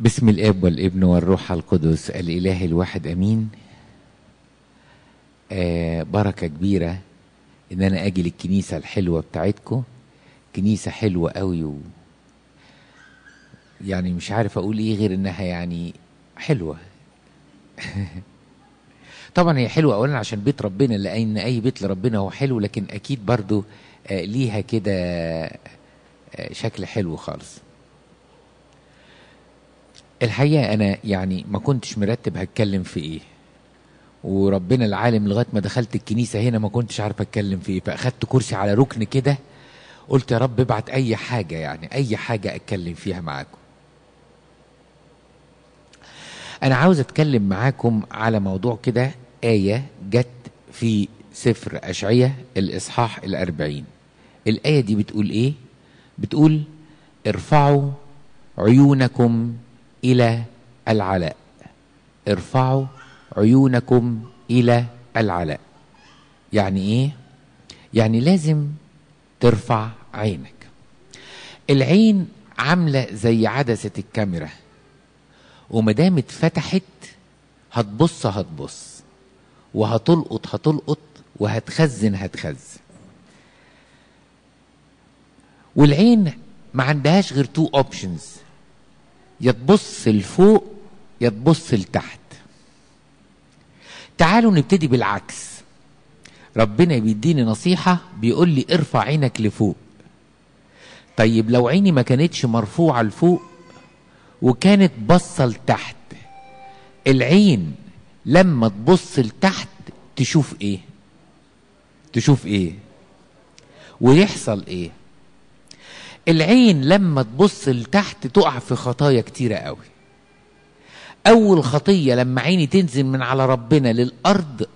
بسم الاب والابن والروح القدس الاله الواحد امين. آه بركة كبيرة إن أنا أجي للكنيسة الحلوة بتاعتكم كنيسة حلوة قوي و يعني مش عارف أقول إيه غير إنها يعني حلوة. طبعا هي حلوة اولا عشان بيت ربنا لأن أي بيت لربنا هو حلو لكن أكيد برضو آه ليها كده آه شكل حلو خالص. الحقيقة أنا يعني ما كنتش مرتب هتكلم في إيه. وربنا العالم لغاية ما دخلت الكنيسة هنا ما كنتش عارف اتكلم في إيه. فاخدت كرسي على ركن كده قلت يا رب ابعت أي حاجة يعني أي حاجة أتكلم فيها معاكم. أنا عاوز أتكلم معاكم على موضوع كده آية جت في سفر أشعية الإصحاح الأربعين. الآية دي بتقول إيه؟ بتقول ارفعوا عيونكم إلى العلاء. ارفعوا عيونكم إلى العلاء. يعني إيه؟ يعني لازم ترفع عينك. العين عاملة زي عدسة الكاميرا. ومادام اتفتحت هتبص هتبص. وهتلقط هتلقط وهتخزن هتخزن. والعين ما عندهاش غير two options يا تبص لفوق يا تبص لتحت. تعالوا نبتدي بالعكس. ربنا بيديني نصيحة بيقول لي ارفع عينك لفوق. طيب لو عيني ما كانتش مرفوعة لفوق وكانت بصة لتحت العين لما تبص لتحت تشوف إيه؟ تشوف إيه؟ ويحصل إيه؟ العين لما تبص لتحت تقع في خطايا كتيرة قوي. أول خطية لما عيني تنزل من على ربنا للأرض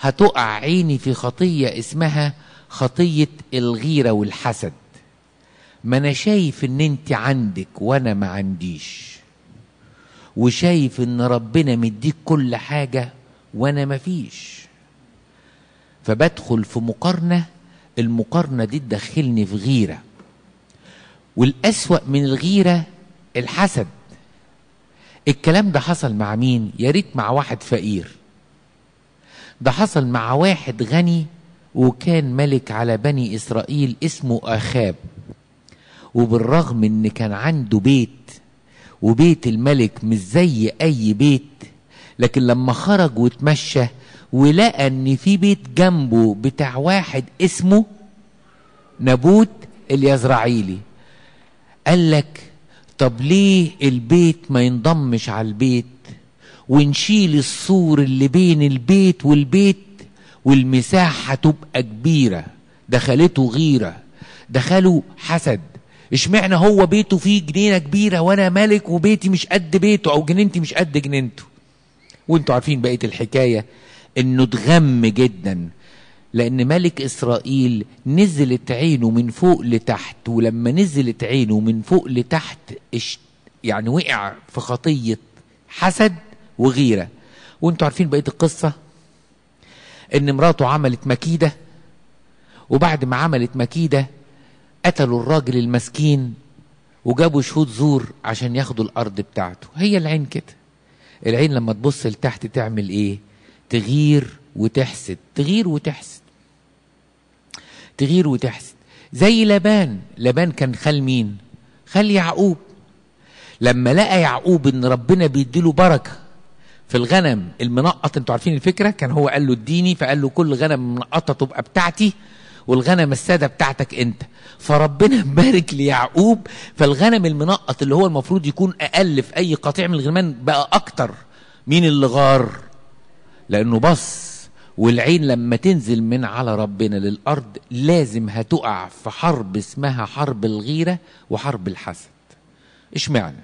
هتقع عيني في خطية اسمها خطية الغيرة والحسد. ما أنا شايف إن أنت عندك وأنا ما عنديش. وشايف إن ربنا مديك كل حاجة وأنا ما فيش. فبدخل في مقارنة المقارنة دي تدخلني في غيرة. والأسوأ من الغيرة الحسد. الكلام ده حصل مع مين؟ يا ريت مع واحد فقير. ده حصل مع واحد غني وكان ملك على بني إسرائيل اسمه أخاب. وبالرغم إن كان عنده بيت وبيت الملك مش زي أي بيت لكن لما خرج واتمشى ولقى إن في بيت جنبه بتاع واحد اسمه نبوت اليزرعيلي. قال لك طب ليه البيت ما ينضمش على البيت؟ ونشيل السور اللي بين البيت والبيت والمساحة تبقى كبيرة دخلته غيرة دخلوا حسد. اشمعنى هو بيته فيه جنينة كبيرة وأنا ملك وبيتي مش قد بيته أو جنينتي مش قد جنينته؟ وأنتوا عارفين بقية الحكاية إنه اتغم جدا. لأن ملك إسرائيل نزلت عينه من فوق لتحت ولما نزلت عينه من فوق لتحت يعني وقع في خطية حسد وغيرة. وانتوا عارفين بقية القصة؟ إن مراته عملت مكيدة وبعد ما عملت مكيدة قتلوا الراجل المسكين وجابوا شهود زور عشان ياخدوا الأرض بتاعته. هي العين كده. العين لما تبص لتحت تعمل إيه؟ تغير وتحسد تغير وتحسد. تغير وتحسد زي لبان. لبان كان خال مين؟ خال يعقوب. لما لقى يعقوب إن ربنا بيديله بركة في الغنم المنقط أنتوا عارفين الفكرة؟ كان هو قال له اديني فقال له كل غنم منقطة تبقى بتاعتي والغنم السادة بتاعتك انت. فربنا بارك ليعقوب فالغنم المنقط اللي هو المفروض يكون أقل في أي قطيع من الغنمان بقى أكتر. مين اللي غار؟ لأنه بص. والعين لما تنزل من على ربنا للأرض لازم هتقع في حرب اسمها حرب الغيرة وحرب الحسد. اشمعنى؟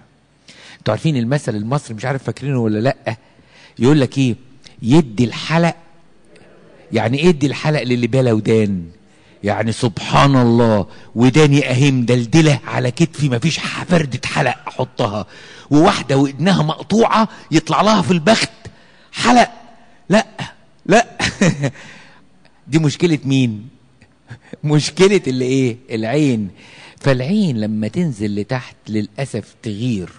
أنتوا عارفين المثل المصري مش عارف فاكرينه ولا لأ؟ يقول لك إيه؟ يدي الحلق يعني إيه يدي الحلق للي بلا ودان؟ يعني سبحان الله وداني اهي مدلدله على كتفي مفيش فردة حلق أحطها. وواحدة ودنها مقطوعة يطلع لها في البخت حلق. لأ. لا. دي مشكلة مين؟ مشكلة اللي إيه؟ العين. فالعين لما تنزل لتحت للأسف تغير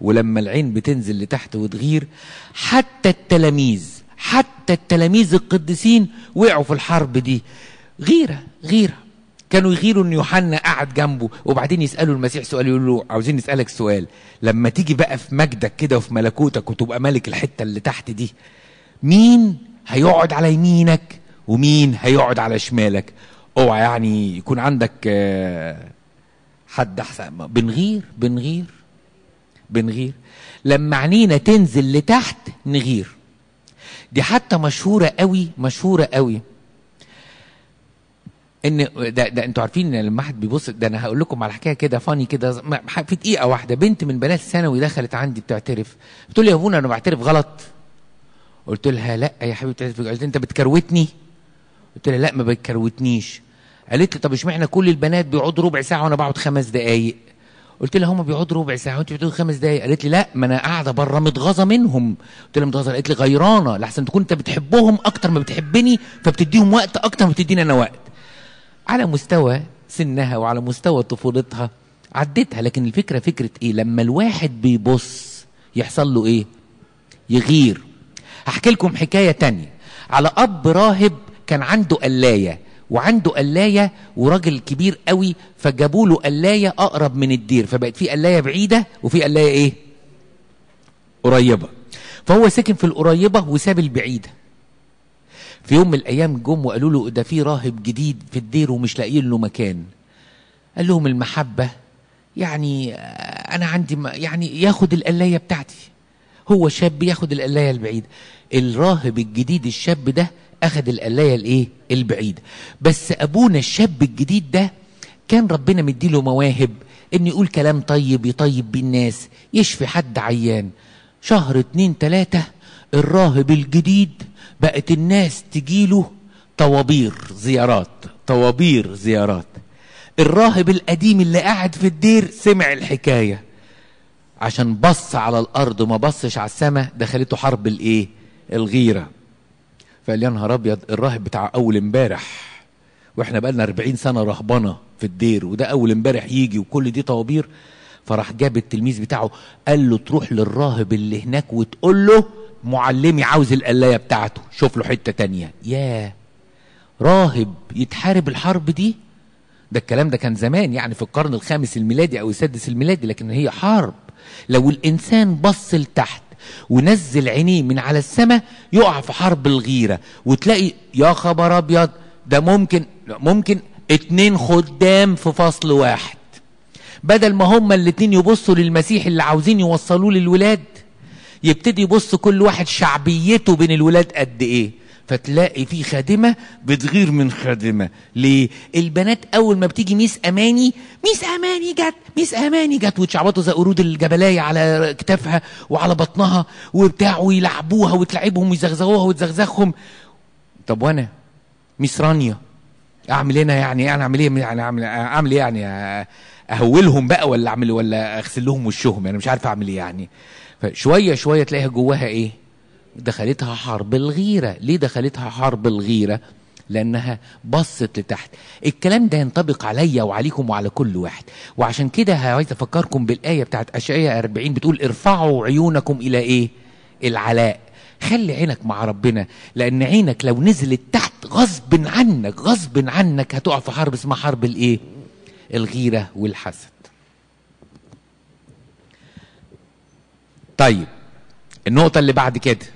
ولما العين بتنزل لتحت وتغير حتى التلاميذ حتى التلاميذ القديسين وقعوا في الحرب دي. غيرة غيرة. كانوا يغيروا إن يوحنا قاعد جنبه وبعدين يسألوا المسيح سؤال يقولوا له عاوزين نسألك سؤال. لما تيجي بقى في مجدك كده وفي ملكوتك وتبقى ملك الحتة اللي تحت دي مين هيقعد على يمينك ومين هيقعد على شمالك؟ اوعى يعني يكون عندك آه، حد أحسن. بنغير بنغير بنغير. لما عينينا تنزل لتحت نغير. دي حتى مشهورة قوي مشهورة قوي. إن ده, ده أنتوا عارفين لما حد بيبص ده أنا هقول لكم على حكاية كده فاني كده في دقيقة واحدة بنت من بنات الثانوي دخلت عندي بتعترف. بتقول لي يا أبونا أنا بعترف غلط. قلت لها لا يا حبيبتي قالت انت بتكروتني؟ قلت لها لا ما بتكروتنيش. قالت لي طب اشمعنى كل البنات بيقعدوا ربع ساعة وأنا بقعد خمس دقائق قلت لها هم بيقعدوا ربع ساعة وأنت بتقعدوا خمس دقائق قالت لي لا ما أنا قاعدة بره متغاظة منهم. قلت لها متغاظة قالت لي غيرانة لحسن تكون أنت بتحبهم أكتر ما بتحبني فبتديهم وقت أكتر ما بتديني أنا وقت. على مستوى سنها وعلى مستوى طفولتها عديتها لكن الفكرة فكرة إيه؟ لما الواحد بيبص يحصل له إيه؟ يغير. هحكي لكم حكاية تانية. على أب راهب كان عنده قلاية وعنده قلاية وراجل كبير قوي فجابوا له قلاية أقرب من الدير فبقت في قلاية بعيدة وفي قلاية إيه؟ قريبة. فهو ساكن في القريبة وساب البعيدة. في يوم من الأيام جم وقالوا له ده في راهب جديد في الدير ومش لاقيين له مكان. قال لهم المحبة يعني أنا عندي يعني ياخد القلاية بتاعتي. هو شاب ياخد القلاية البعيدة. الراهب الجديد الشاب ده اخد القلاية الإيه؟ البعيده بس أبونا الشاب الجديد ده كان ربنا مديله مواهب إن يقول كلام طيب يطيب بيه الناس يشفي حد عيان. شهر اتنين تلاتة الراهب الجديد بقت الناس تجيله طوابير زيارات طوابير زيارات. الراهب القديم اللي قاعد في الدير سمع الحكاية. عشان بص على الأرض وما بصش على السماء دخلته حرب الإيه؟ الغيرة. فقال يا نهار أبيض الراهب بتاع أول امبارح. وإحنا بقالنا 40 سنة رهبنه في الدير وده أول امبارح يجي وكل دي طوابير. فراح جاب التلميذ بتاعه قال له تروح للراهب اللي هناك وتقول له معلمي عاوز القلاية بتاعته شوف له حتة تانية. ياه! راهب يتحارب الحرب دي؟ ده الكلام ده كان زمان يعني في القرن الخامس الميلادي أو السادس الميلادي لكن هي حرب. لو الإنسان بص لتحت ونزل عينيه من على السماء يقع في حرب الغيرة. وتلاقي يا خبر أبيض ده ممكن ممكن اتنين خدام في فصل واحد. بدل ما هما الاتنين يبصوا للمسيح اللي عاوزين يوصلوه للولاد يبتدي يبص كل واحد شعبيته بين الولاد قد إيه. فتلاقي في خادمة بتغير من خادمة. ليه؟ البنات أول ما بتيجي Miss أماني Miss أماني جت Miss أماني جت. وتشعبطوا زي قرود الجبلاية على كتافها وعلى بطنها وبتاع ويلعبوها وتلعبهم ويزغزغوها وتزغزغهم. طب وأنا؟ Miss رانيا. أعمل أنا يعني أنا أعمل إيه؟ يعني أعمل أعمل إيه يعني؟ أهولهم بقى ولا أعمل ولا أغسل لهم وشهم؟ يعني مش عارف أعمل إيه يعني. فشوية شوية تلاقيها جواها إيه؟ دخلتها حرب الغيرة. ليه دخلتها حرب الغيرة؟ لأنها بصت لتحت. الكلام ده ينطبق عليا وعليكم وعلى كل واحد. وعشان كده عايز أفكركم بالآية بتاعت أشعياء 40 بتقول ارفعوا عيونكم إلى إيه؟ العلاء. خلي عينك مع ربنا لأن عينك لو نزلت تحت غصب عنك غصب عنك هتقع في حرب اسمها حرب الإيه؟ الغيرة والحسد. طيب النقطة اللي بعد كده.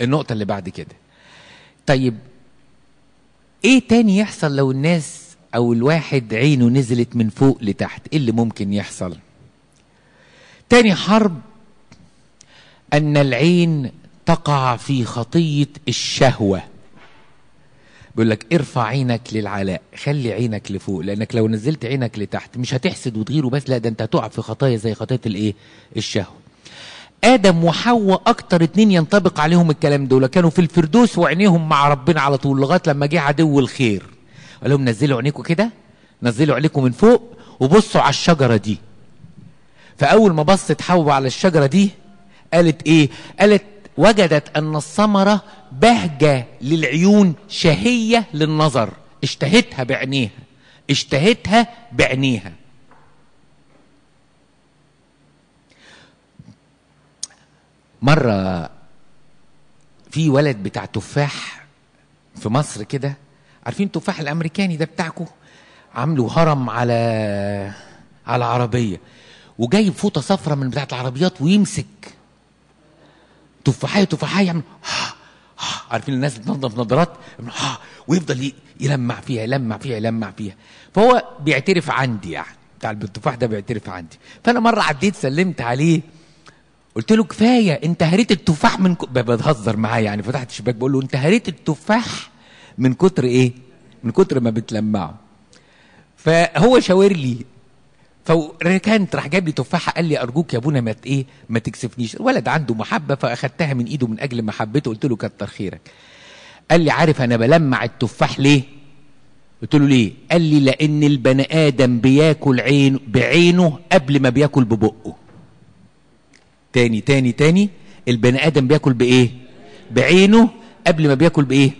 النقطة اللي بعد كده. طيب إيه تاني يحصل لو الناس أو الواحد عينه نزلت من فوق لتحت؟ إيه اللي ممكن يحصل؟ تاني حرب أن العين تقع في خطية الشهوة. بيقول لك ارفع عينك للعلاء خلي عينك لفوق لأنك لو نزلت عينك لتحت مش هتحسد وتغير وبس لا ده أنت هتقع في خطايا زي خطايا الإيه؟ الشهوة. آدم وحواء أكتر اتنين ينطبق عليهم الكلام دول. كانوا في الفردوس وعينيهم مع ربنا على طول لغاية لما جه عدو الخير. قال لهم نزلوا عينيكم كده نزلوا عينيكم من فوق وبصوا على الشجرة دي. فأول ما بصت حواء على الشجرة دي قالت إيه؟ قالت وجدت أن الثمرة بهجة للعيون شهية للنظر. اشتهتها بعينيها. اشتهتها بعينيها. مرة في ولد بتاع تفاح في مصر كده عارفين التفاح الأمريكاني ده بتاعكم عامله هرم على على عربية وجايب فوطة صفرة من بتاعة العربيات ويمسك تفاحية تفاحية يعمل عارفين الناس بتنظف نظارات؟ ويفضل يلمع فيها يلمع فيها يلمع فيها. فهو بيعترف عندي يعني بتاع التفاح ده بيعترف عندي. فأنا مرة عديت سلمت عليه قلت له كفاية انت هريت التفاح من ك... بتهزر معاه يعني فتحت الشباك بقول له انت هريت التفاح من كتر إيه؟ من كتر ما بتلمعه. فهو شاور لي. فركنت راح جاب لي تفاحة قال لي أرجوك يا أبونا ما إيه ما تكسفنيش. الولد عنده محبة فأخدتها من إيده من أجل محبته قلت له كتر خيرك. قال لي عارف أنا بلمع التفاح ليه؟ قلت له ليه؟ قال لي لأن البني آدم بياكل عين بعينه قبل ما بياكل ببقه. تاني تاني تاني البني آدم بياكل بإيه؟ بعينه قبل ما بياكل بإيه؟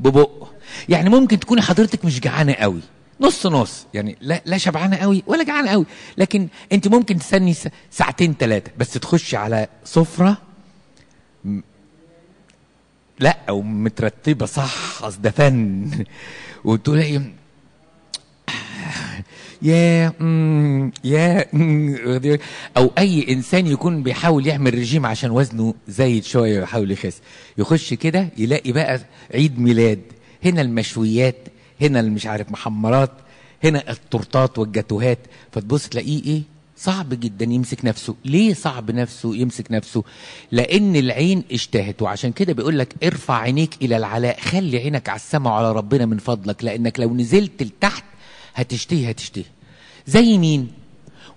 ببقه. يعني ممكن تكوني حضرتك مش جعانة قوي. نص نص. يعني لا لا شبعانة قوي ولا جعانة قوي. لكن أنت ممكن تستني ساعتين ثلاثة بس تخشي على سفرة لا أو مترتبة صح اصل ده فن. وتلاقي يا مم، يا مم، أو أي إنسان يكون بيحاول يعمل رجيم عشان وزنه زايد شوية ويحاول يخس. يخش كده يلاقي بقى عيد ميلاد هنا المشويات هنا مش عارف محمرات هنا التورتات والجاتوهات. فتبص تلاقيه إيه؟ صعب جدا يمسك نفسه. ليه صعب نفسه يمسك نفسه؟ لأن العين اشتهت. وعشان كده بيقول لك ارفع عينيك إلى العلاء. خلي عينك على السماء وعلى ربنا من فضلك لأنك لو نزلت لتحت هتشتهي هتشتهي. زي مين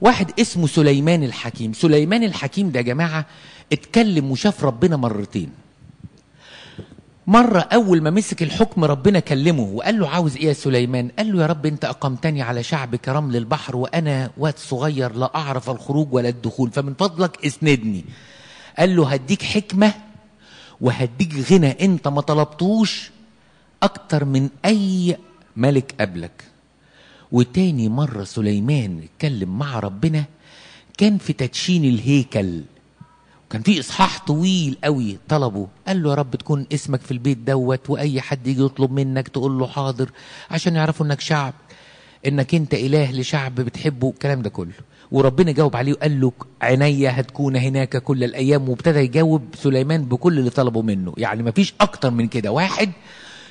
واحد اسمه سليمان الحكيم سليمان الحكيم ده يا جماعة اتكلم وشاف ربنا مرتين مرة أول ما مسك الحكم ربنا كلمه وقال له عاوز إيه يا سليمان؟ قال له يا رب أنت أقمتني على شعب كرمل البحر وأنا واد صغير لا أعرف الخروج ولا الدخول فمن فضلك اسندني. قال له هديك حكمة وهديك غنى أنت ما طلبتوش أكتر من أي ملك قبلك. وتاني مرة سليمان اتكلم مع ربنا كان في تدشين الهيكل. كان في إصحاح طويل قوي طلبه. قال له يا رب تكون اسمك في البيت دوت وأي حد يجي يطلب منك تقول له حاضر عشان يعرفوا إنك شعب إنك أنت إله لشعب بتحبه الكلام ده كله. وربنا جاوب عليه وقال له عينيا هتكون هناك كل الأيام. وابتدى يجاوب سليمان بكل اللي طلبه منه. يعني مفيش أكتر من كده. واحد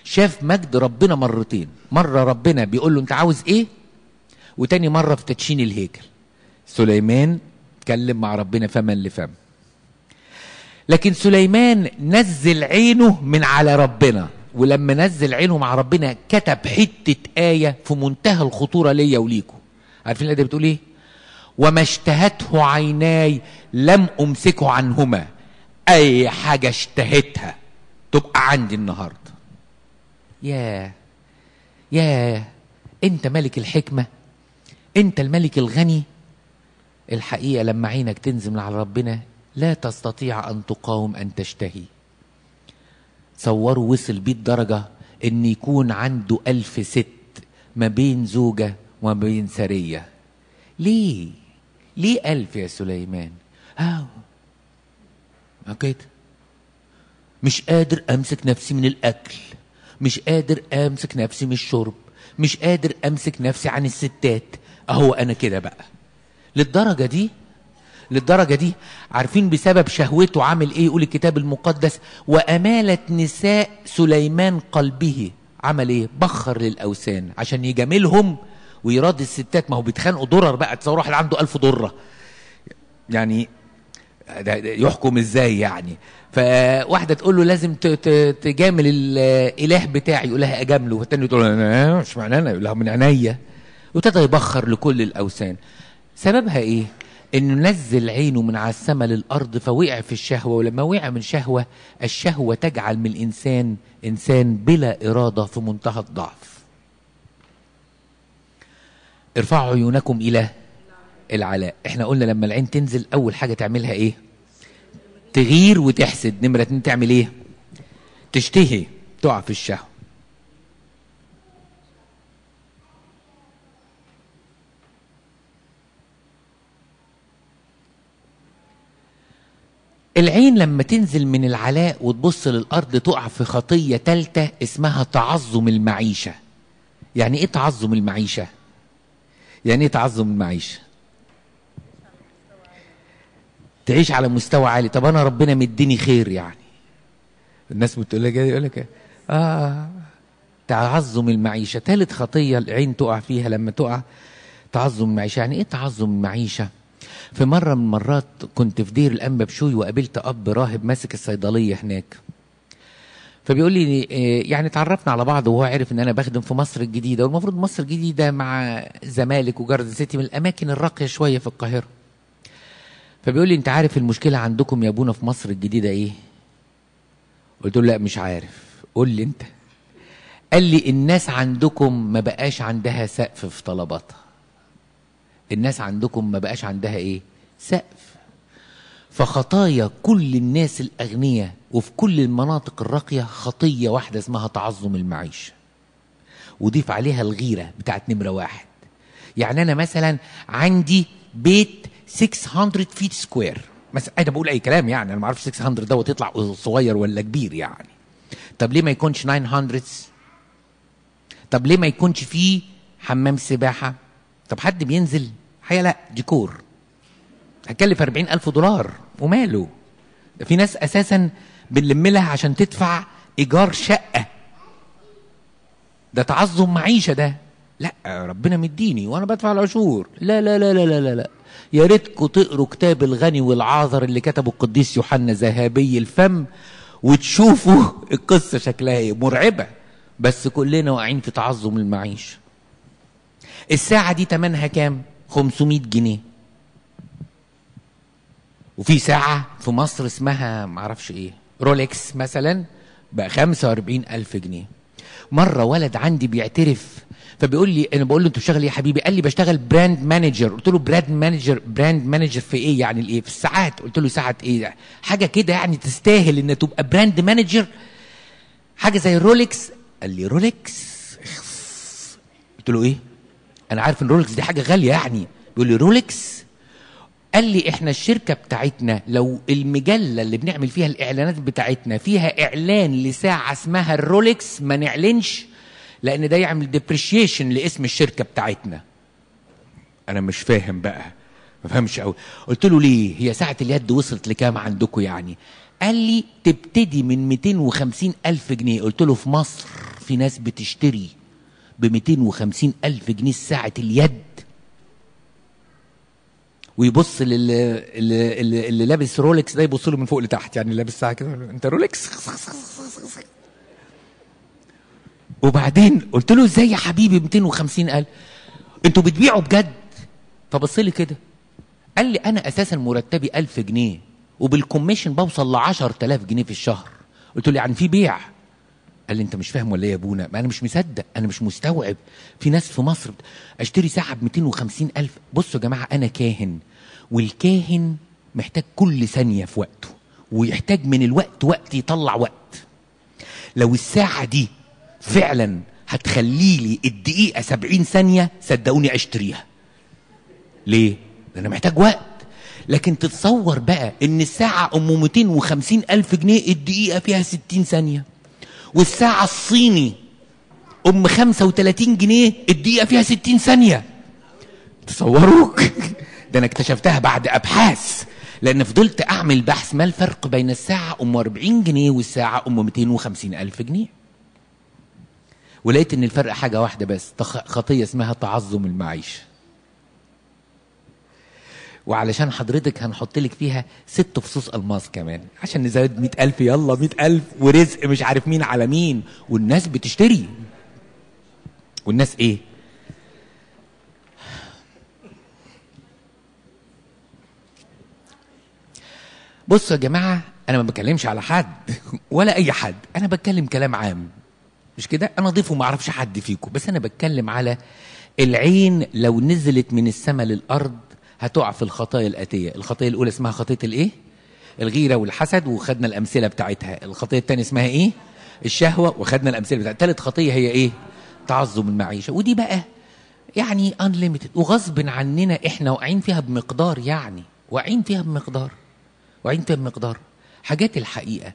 شاف مجد ربنا مرتين. مرة ربنا بيقول له انت عاوز إيه؟ وتاني مرة في تدشين الهيكل. سليمان اتكلم مع ربنا فمن لفم لكن سليمان نزل عينه من على ربنا. ولما نزل عينه مع ربنا كتب حتة آية في منتهى الخطورة ليا وليكم عارفين الآية بتقول إيه؟ وما اشتهته عيناي لم أمسكه عنهما. أي حاجة اشتهتها تبقى عندي النهاردة. يا يا أنت ملك الحكمة أنت الملك الغني. الحقيقة لما عينك تنزل على ربنا لا تستطيع أن تقاوم أن تشتهي. تصوروا وصل بيه الدرجة أن يكون عنده ألف ست ما بين زوجة وما بين سرية. ليه؟ ليه ألف يا سليمان؟ ها ما كده مش قادر أمسك نفسي من الأكل. مش قادر أمسك نفسي من الشرب مش قادر أمسك نفسي عن الستات. أهو أنا كده بقى. للدرجة دي؟ للدرجة دي؟ عارفين بسبب شهوته عامل إيه؟ يقول الكتاب المقدس وأمالت نساء سليمان قلبه. عمل إيه؟ بخر للأوثان عشان يجاملهم ويراضي الستات. ما هو بيتخانقوا درر بقى تصور واحد عنده ألف درة يعني يحكم إزاي يعني؟ فواحدة تقول له لازم تجامل الإله بتاعي يقول لها أجامله. والتاني تقول لها مش معنى أنا. يقول لها من عينيا. وابتدى يبخر لكل الأوثان. سببها إيه؟ إنه نزل عينه من على السماء للأرض فوقع في الشهوة. ولما وقع من شهوة الشهوة تجعل من الإنسان إنسان بلا إرادة في منتهى الضعف. ارفعوا عيونكم إلى العلاء. إحنا قلنا لما العين تنزل أول حاجة تعملها إيه؟ تغير وتحسد. نمرة اتنين تعمل إيه؟ تشتهي. تقع في الشهوة. العين لما تنزل من العلاء وتبص للأرض تقع في خطية تالتة اسمها تعظم المعيشة. يعني إيه تعظم المعيشة؟ يعني إيه تعظم المعيشة؟ تعيش على مستوى عالي. طب أنا ربنا مديني خير يعني. الناس بتقول لك يقول لك آه. تعظم المعيشة. ثالث خطية العين تقع فيها لما تقع. تعظم المعيشة. يعني إيه تعظم المعيشة؟ في مرة من المرات كنت في دير الأنبا بشوي وقابلت أب راهب ماسك الصيدلية هناك. فبيقول لي يعني تعرفنا على بعض وهو عرف إن أنا بخدم في مصر الجديدة. والمفروض مصر الجديدة مع زمالك وجاردن سيتي من الأماكن الراقية شوية في القاهرة. فبيقول لي انت عارف المشكلة عندكم يا ابونا في مصر الجديدة إيه؟ قلت له لا مش عارف. قول لي انت. قال لي الناس عندكم ما بقاش عندها سقف في طلباتها. الناس عندكم ما بقاش عندها إيه؟ سقف. فخطايا كل الناس الأغنياء وفي كل المناطق الراقية خطية واحدة اسمها تعظم المعيشة. وضيف عليها الغيرة بتاعت نمرة واحد. يعني أنا مثلا عندي بيت 600 feet square مثلا أنا بقول أي كلام يعني أنا ما أعرفش 600 دوت يطلع صغير ولا كبير يعني. طب ليه ما يكونش 900 طب ليه ما يكونش فيه حمام سباحة؟ طب حد بينزل حقيقة لا ديكور. هتكلف 40 ألف دولار وماله. ده في ناس أساسا بنلم لها عشان تدفع إيجار شقة. ده تعظم معيشة ده. لا ربنا مديني وأنا بدفع العشور. لا لا لا لا لا لا, لا. يا ريتكم تقروا كتاب الغني والعاذر اللي كتبه القديس يوحنا ذهبي الفم وتشوفوا القصة شكلها إيه. مرعبة بس كلنا واقعين في تعظم المعيشة. الساعة دي تمنها كام؟ 500 جنيه. وفي ساعة في مصر اسمها معرفش إيه رولكس مثلا بقى 45 ألف جنيه. مرة ولد عندي بيعترف فبيقول لي أنا بقول له انت بتشتغل إيه يا حبيبي؟ قال لي بشتغل brand manager قلت له brand manager brand manager في إيه؟ يعني الايه في الساعات. قلت له ساعه إيه حاجة كده يعني تستاهل ان تبقى brand manager حاجة زي رولكس قال لي رولكس قلت له إيه؟ أنا عارف إن رولكس دي حاجة غالية يعني. بيقول لي رولكس قال لي إحنا الشركة بتاعتنا لو المجلة اللي بنعمل فيها الإعلانات بتاعتنا فيها إعلان لساعة اسمها الرولكس ما نعلنش لأن ده يعمل depreciation لاسم الشركة بتاعتنا. أنا مش فاهم بقى ما فهمش قوي قلت له ليه؟ هي ساعة اليد وصلت لكام عندكم يعني؟ قال لي تبتدي من 250 ألف جنيه. قلت له في مصر في ناس بتشتري ب 250 ألف جنيه ساعة اليد. ويبص للي اللي, اللي, لابس رولكس ده يبص له من فوق لتحت. يعني لابس ساعة كده أنت رولكس وبعدين قلت له إزاي يا حبيبي 250 ألف؟ أنتوا بتبيعوا بجد؟ فبص لي كده. قال لي أنا أساسا مرتبي 1000 جنيه وبالكوميشن بوصل ل 10000 جنيه في الشهر. قلت له يعني في بيع؟ قال لي انت مش فاهم ولا إيه يا أبونا؟ ما أنا مش مصدق أنا مش مستوعب. في ناس في مصر أشتري ساعة ب 250 ألف. بصوا يا جماعة أنا كاهن والكاهن محتاج كل ثانية في وقته ويحتاج من الوقت وقت يطلع وقت. لو الساعة دي فعلا هتخلي لي الدقيقة 70 ثانية صدقوني أشتريها. ليه؟ أنا محتاج وقت. لكن تتصور بقى إن الساعة أم 250 ألف جنيه الدقيقة فيها 60 ثانية. والساعة الصيني أم 35 جنيه الدقيقة فيها 60 ثانية. تصوروا ده أنا اكتشفتها بعد أبحاث. لأن فضلت أعمل بحث ما الفرق بين الساعة أم 40 جنيه والساعة أم 250 ألف جنيه؟ ولقيت إن الفرق حاجة واحدة بس خطية اسمها تعظم المعيشة. وعلشان حضرتك هنحط لك فيها ست فصوص ألماس كمان عشان نزود مئة ألف يلا مئة ألف ورزق مش عارف مين على مين والناس بتشتري. والناس إيه؟ بصوا يا جماعة أنا ما بتكلمش على حد ولا أي حد أنا بتكلم كلام عام. مش كده؟ أنا ضيف وما أعرفش حد فيكم بس أنا بتكلم على العين لو نزلت من السماء للأرض هتقع في الخطايا الآتية. الخطية الأولى اسمها خطية الإيه؟ الغيرة والحسد وخدنا الأمثلة بتاعتها. الخطية الثانية اسمها إيه؟ الشهوة وخدنا الأمثلة بتاعتها. ثالث خطية هي إيه؟ تعظم المعيشة. ودي بقى يعني unlimited. وغصب عننا إحنا واقعين فيها بمقدار يعني واقعين فيها بمقدار وبعدين تم مقدار حاجات الحقيقة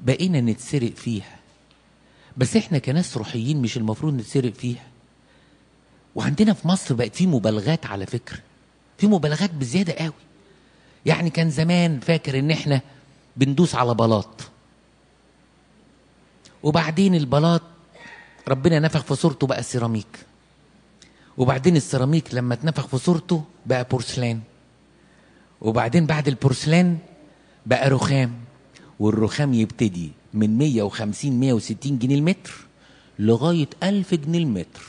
بقينا نتسرق فيها. بس إحنا كناس روحيين مش المفروض نتسرق فيها. وعندنا في مصر بقت في مبالغات على فكرة. في مبالغات بزيادة قوي. يعني كان زمان فاكر إن إحنا بندوس على بلاط. وبعدين البلاط ربنا نفخ في صورته بقى سيراميك. وبعدين السيراميك لما اتنفخ في صورته بقى بورسلان. وبعدين بعد البورسلان بقى رخام. والرخام يبتدي من 150 160 جنيه المتر لغاية 1000 جنيه المتر.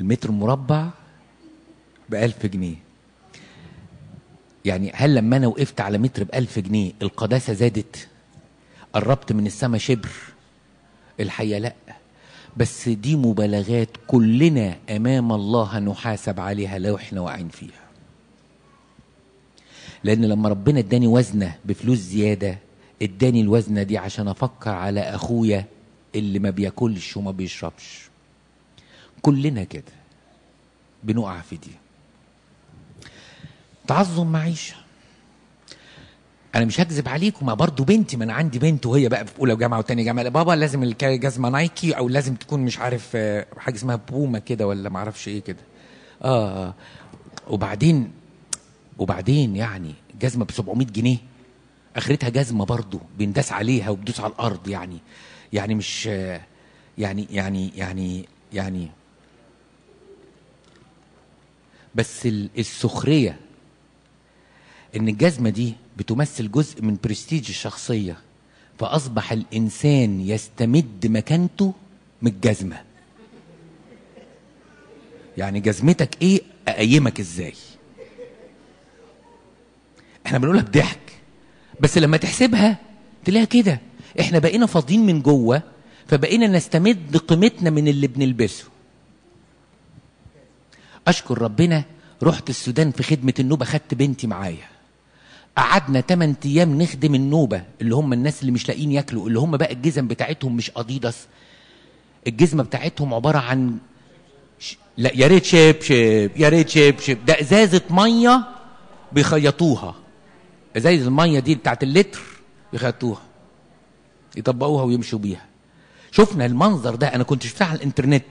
المتر مربع ب 1000 جنيه. يعني هل لما أنا وقفت على متر ب 1000 جنيه القداسة زادت؟ قربت من السما شبر؟ الحقيقة لأ. بس دي مبالغات كلنا أمام الله هنحاسب عليها لو إحنا واقعين فيها. لأن لما ربنا اداني وزنة بفلوس زيادة اداني الوزنة دي عشان أفكر على أخويا اللي ما بياكلش وما بيشربش. كلنا كده بنقع في دي. تعظم معيشة. أنا مش هكذب عليكم ما برضو بنتي ما أنا عندي بنت وهي بقى في أولى جامعه وثانيه جامعة. بابا لازم الجزمه نايكي أو لازم تكون مش عارف آه، حاجة اسمها بوما كده ولا ما أعرفش إيه كده. آه آه. وبعدين وبعدين يعني جزمة ب 700 جنيه آخرتها جزمة برضو بنداس عليها وبدوس على الأرض يعني يعني مش يعني يعني يعني يعني. بس ال- السخرية إن الجزمة دي بتمثل جزء من برستيج الشخصية فأصبح الإنسان يستمد مكانته من الجزمة. يعني جزمتك إيه؟ أقيمك إزاي؟ إحنا بنقولها بضحك. بس لما تحسبها تلاقيها كده. إحنا بقينا فاضيين من جوه فبقينا نستمد قيمتنا من اللي بنلبسه. أشكر ربنا رحت السودان في خدمة النوبة خدت بنتي معايا. قعدنا 8 أيام نخدم النوبة اللي هم الناس اللي مش لاقيين ياكلوا اللي هم بقى الجزم بتاعتهم مش اديداس الجزمة بتاعتهم عبارة عن ش... لا يا ريت شبشب يا ريت شبشب ده إزازة مية بيخيطوها. ازايز المية دي بتاعت اللتر يخيطوها يطبقوها ويمشوا بيها. شفنا المنظر ده أنا كنت شفتها على الإنترنت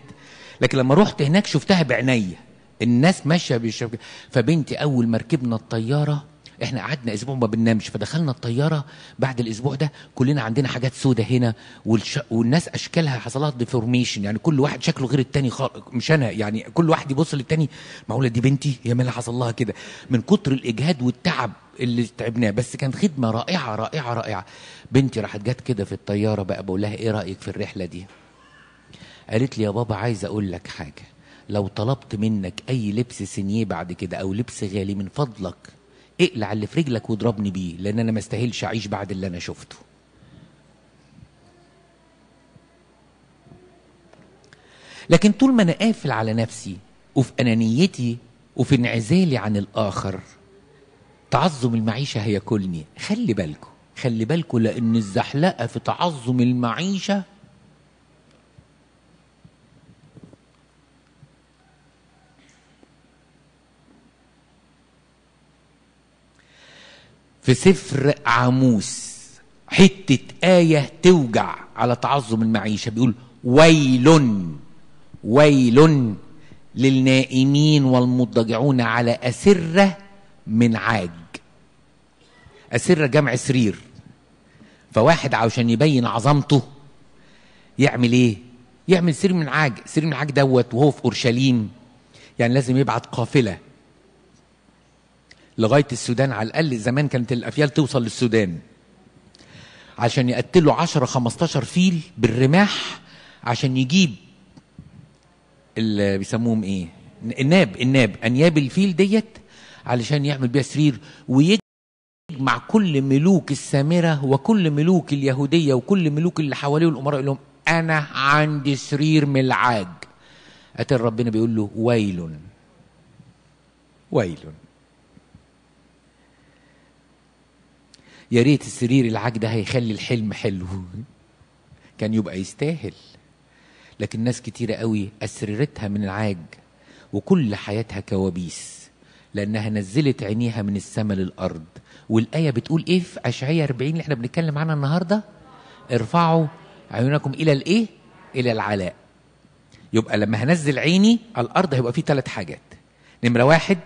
لكن لما رحت هناك شفتها بعينيا. الناس ماشية بالشبكه فبنتي أول ما ركبنا الطيارة إحنا قعدنا أسبوع ما بننامش فدخلنا الطيارة بعد الأسبوع ده كلنا عندنا حاجات سودة هنا والش... والناس أشكالها حصلها deformation يعني كل واحد شكله غير التاني خالص مش أنا يعني كل واحد يبص للتاني معقوله دي بنتي هي مالها حصل لها كده؟ من كتر الإجهاد والتعب اللي تعبناه بس كانت خدمة رائعة رائعة رائعة. بنتي راحت جت كده في الطيارة بقى بقول لها إيه رأيك في الرحلة دي؟ قالت لي يا بابا عايز أقول لك حاجة. لو طلبت منك أي لبس signé بعد كده أو لبس غالي من فضلك اقلع اللي في رجلك واضربني بيه لأن أنا ما استاهلش أعيش بعد اللي أنا شفته. لكن طول ما أنا قافل على نفسي وفي أنانيتي وفي انعزالي عن الآخر تعظم المعيشة هياكلني خلي بالكم خلي بالكم لأن الزحلقة في تعظم المعيشة في سفر عاموس حتة آية توجع على تعظم المعيشة. بيقول ويل ويل للنائمين والمضطجعون على أسرة من عاج أسرة جمع سرير. فواحد عشان يبين عظمته يعمل إيه؟ يعمل سرير من عاج سرير من عاج دوت وهو في أورشليم. يعني لازم يبعت قافلة. لغاية السودان على الأقل زمان كانت الأفيال توصل للسودان. عشان يقتلوا 10 15 فيل بالرماح عشان يجيب اللي بيسموهم إيه؟ الناب الناب أنياب الفيل ديت علشان يعمل بيها سرير ويجمع كل ملوك السامرة وكل ملوك اليهودية وكل ملوك اللي حواليه والأمراء يقول لهم أنا عندي سرير من العاج اتى ربنا بيقول له ويل. ويل. يا ريت السرير العاج ده هيخلي الحلم حلو. كان يبقى يستاهل. لكن ناس كتيرة قوي أسررتها من العاج وكل حياتها كوابيس. لأنها نزلت عينيها من السماء للأرض. والآية بتقول إيه في اشعياء 40 اللي إحنا بنتكلم عنها النهارده؟ ارفعوا عيونكم إلى الإيه؟ إلى العلاء. يبقى لما هنزل عيني على الأرض هيبقى فيه ثلاث حاجات. نمرة واحد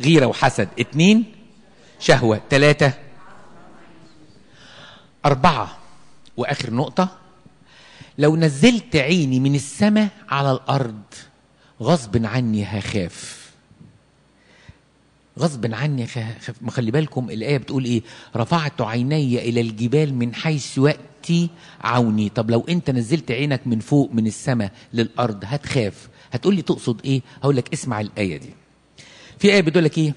غيرة وحسد. اتنين شهوة. ثلاثة أربعة. وآخر نقطة لو نزلت عيني من السماء على الأرض غصب عني هخاف. غصب عني ما خلي بالكم الآية بتقول إيه؟ رفعت عيني إلى الجبال من حيث ياتي عوني. طب لو أنت نزلت عينك من فوق من السماء للأرض هتخاف. هتقول لي تقصد إيه؟ هقول لك اسمع الآية دي. في آية بتقول لك إيه؟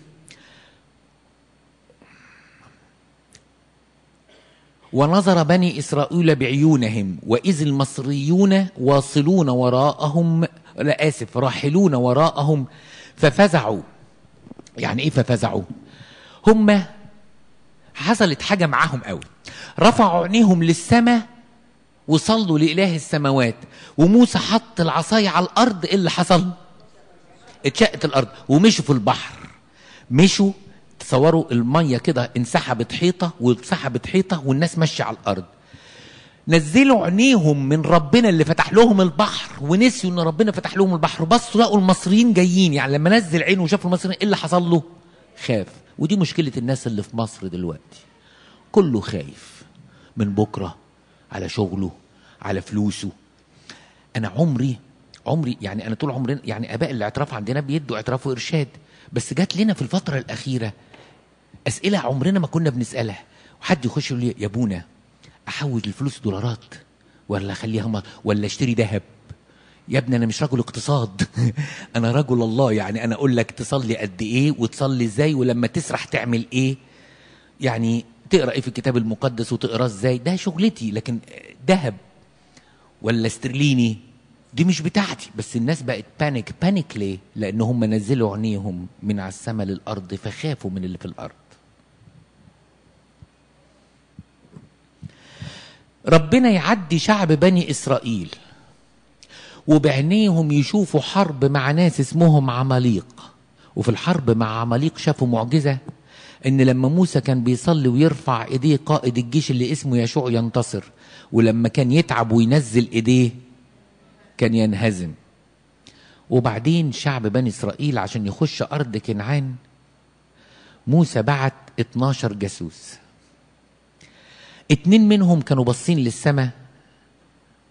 ونظر بني إسرائيل بعيونهم وإذ المصريون واصلون وراءهم لا آسف راحلون وراءهم ففزعوا. يعني إيه ففزعوا؟ هم حصلت حاجة معاهم قوي. رفعوا عينيهم للسماء وصلوا لإله السماوات وموسى حط العصاية على الأرض إيه اللي حصل؟ اتشقت الأرض ومشوا في البحر. مشوا تصوروا المية كده انسحبت حيطة واتسحبت حيطة والناس ماشية على الأرض. نزلوا عينيهم من ربنا اللي فتح لهم البحر ونسيوا إن ربنا فتح لهم البحر بصوا لقوا المصريين جايين يعني لما نزل عينه وشافوا المصريين إيه اللي حصل له؟ خاف. ودي مشكلة الناس اللي في مصر دلوقتي. كله خايف من بكرة على شغله على فلوسه. أنا عمري عمري يعني أنا طول عمرنا يعني آباء الاعتراف عندنا بيدوا اعتراف وإرشاد بس جات لنا في الفترة الأخيرة أسئلة عمرنا ما كنا بنسألها. وحد يخش يقول لي يا ابونا احول الفلوس دولارات ولا أخليها مر... ولا أشتري ذهب؟ يا ابني أنا مش رجل اقتصاد. أنا رجل الله يعني أنا أقول لك تصلي قد إيه وتصلي إزاي ولما تسرح تعمل إيه. يعني تقرأ إيه في الكتاب المقدس وتقرأه إزاي؟ ده شغلتي لكن ذهب ولا استرليني دي مش بتاعتي. بس الناس بقت panic panic ليه؟ لأن هم نزلوا عينيهم من على السماء للأرض فخافوا من اللي في الأرض. ربنا يعدي شعب بني إسرائيل وبعينيهم يشوفوا حرب مع ناس اسمهم عماليق. وفي الحرب مع عماليق شافوا معجزة إن لما موسى كان بيصلي ويرفع إيديه قائد الجيش اللي اسمه يشوع ينتصر ولما كان يتعب وينزل إيديه كان ينهزم. وبعدين شعب بني إسرائيل عشان يخش أرض كنعان موسى بعت 12 جاسوس. اتنين منهم كانوا باصين للسماء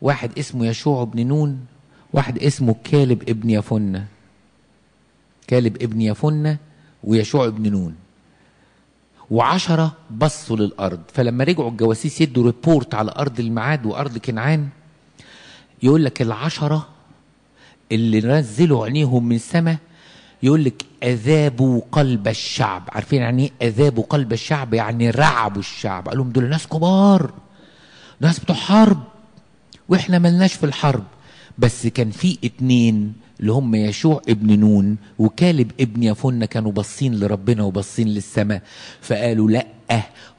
واحد اسمه يشوع بن نون واحد اسمه كالب ابن يفنة كالب ابن يفنة ويشوع بن نون. وعشرة بصوا للأرض. فلما رجعوا الجواسيس يدوا report على أرض الميعاد وأرض كنعان. يقول لك العشرة اللي نزلوا عينيهم من السماء يقول لك أذابوا قلب الشعب. عارفين يعني إيه أذابوا قلب الشعب؟ يعني رعبوا الشعب. قال لهم دول ناس كبار ناس بتوع حرب وإحنا ملناش في الحرب. بس كان في اتنين اللي هم يشوع ابن نون وكالب ابن يفن كانوا باصين لربنا وباصين للسماء. فقالوا لأ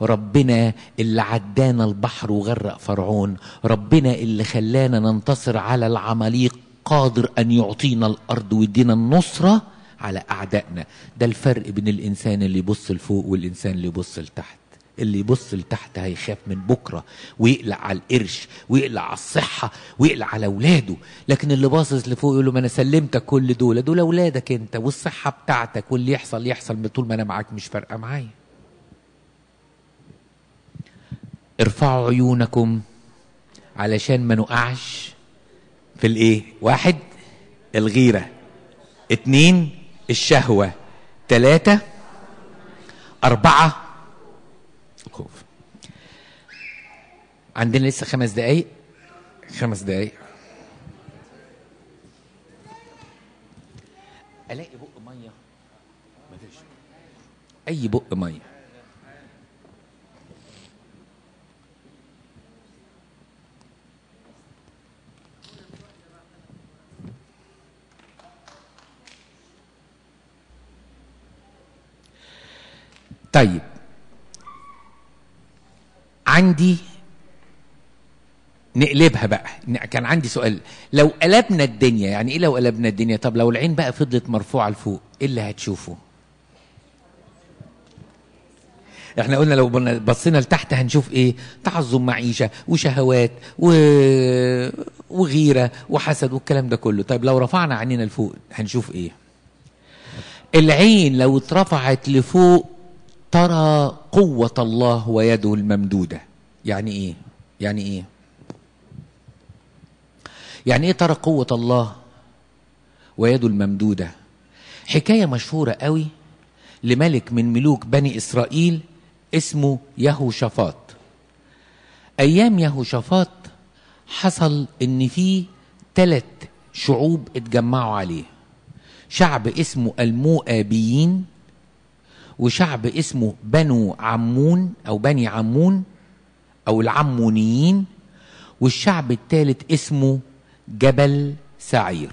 ربنا اللي عدانا البحر وغرق فرعون ربنا اللي خلانا ننتصر على العماليق قادر أن يعطينا الأرض ويدينا النصرة. على أعدائنا. ده الفرق بين الإنسان اللي يبص لفوق والإنسان اللي يبص لتحت. اللي يبص لتحت هيخاف من بكرة ويقلق على القرش ويقلق على الصحة ويقلق على أولاده. لكن اللي باصص لفوق يقول له ما أنا سلمتك كل دول دول أولادك أنت والصحة بتاعتك واللي يحصل يحصل طول ما أنا معاك مش فارقة معايا. ارفعوا عيونكم علشان ما نقعش في الإيه؟ واحد الغيرة. اتنين الشهوة. تلاتة. أربعة. الخوف عندنا لسه خمس دقايق. خمس دقايق. ألاقي بق مية. مفيش أي بق مية. طيب. عندي نقلبها بقى. كان عندي سؤال. لو قلبنا الدنيا يعني إيه لو قلبنا الدنيا؟ طب لو العين بقى فضلت مرفوعة لفوق إيه اللي هتشوفه؟ إحنا قلنا لو بصينا لتحت هنشوف إيه؟ تعظم معيشة وشهوات و... وغيرة وحسد والكلام ده كله. طيب لو رفعنا عينينا لفوق هنشوف إيه؟ العين لو اترفعت لفوق ترى قوة الله ويده الممدودة. يعني إيه؟ يعني إيه؟ يعني إيه ترى قوة الله ويده الممدودة؟ حكاية مشهورة قوي لملك من ملوك بني إسرائيل اسمه يهوشافاط. أيام يهوشافاط حصل إن في ثلاث شعوب اتجمعوا عليه. شعب اسمه المؤابيين وشعب اسمه بنو عمون أو بني عمون أو العمونيين والشعب الثالث اسمه جبل سعير.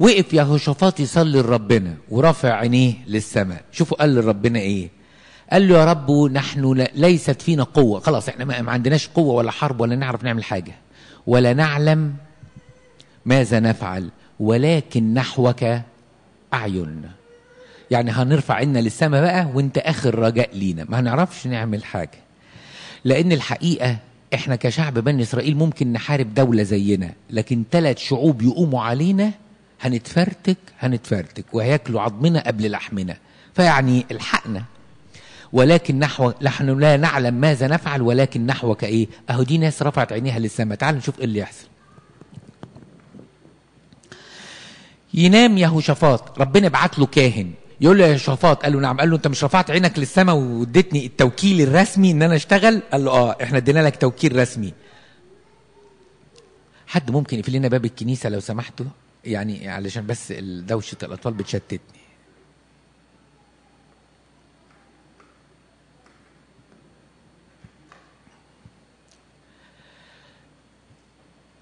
وقف يهوشافاط يصلي لربنا ورافع عينيه للسماء. شوفوا قال لربنا إيه؟ قال له يا رب نحن ليست فينا قوة. خلاص إحنا ما عندناش قوة ولا حرب ولا نعرف نعمل حاجة. ولا نعلم ماذا نفعل. ولكن نحوك أعين. يعني هنرفع عنا للسماء بقى وانت آخر رجاء لينا. ما هنعرفش نعمل حاجة. لأن الحقيقة إحنا كشعب بني إسرائيل ممكن نحارب دولة زينا لكن ثلاث شعوب يقوموا علينا هنتفرتك هنتفرتك وهياكلوا عظمنا قبل لحمنا. فيعني الحقنا. ولكن نحو نحن لا نعلم ماذا نفعل ولكن نحوك إيه أهو دي ناس رفعت عينيها للسماء تعالوا نشوف إيه اللي يحصل. ينام يهوشافاط ربنا بعت له كاهن. يقول له يا يهوشافاط قال له نعم. قال له انت مش رفعت عينك للسماء واديتني التوكيل الرسمي ان أنا اشتغل؟ قال له آه إحنا ادينا لك توكيل رسمي. حد ممكن يقفل لنا باب الكنيسة لو سمحتوا؟ يعني علشان بس دوشة الأطفال بتشتتني.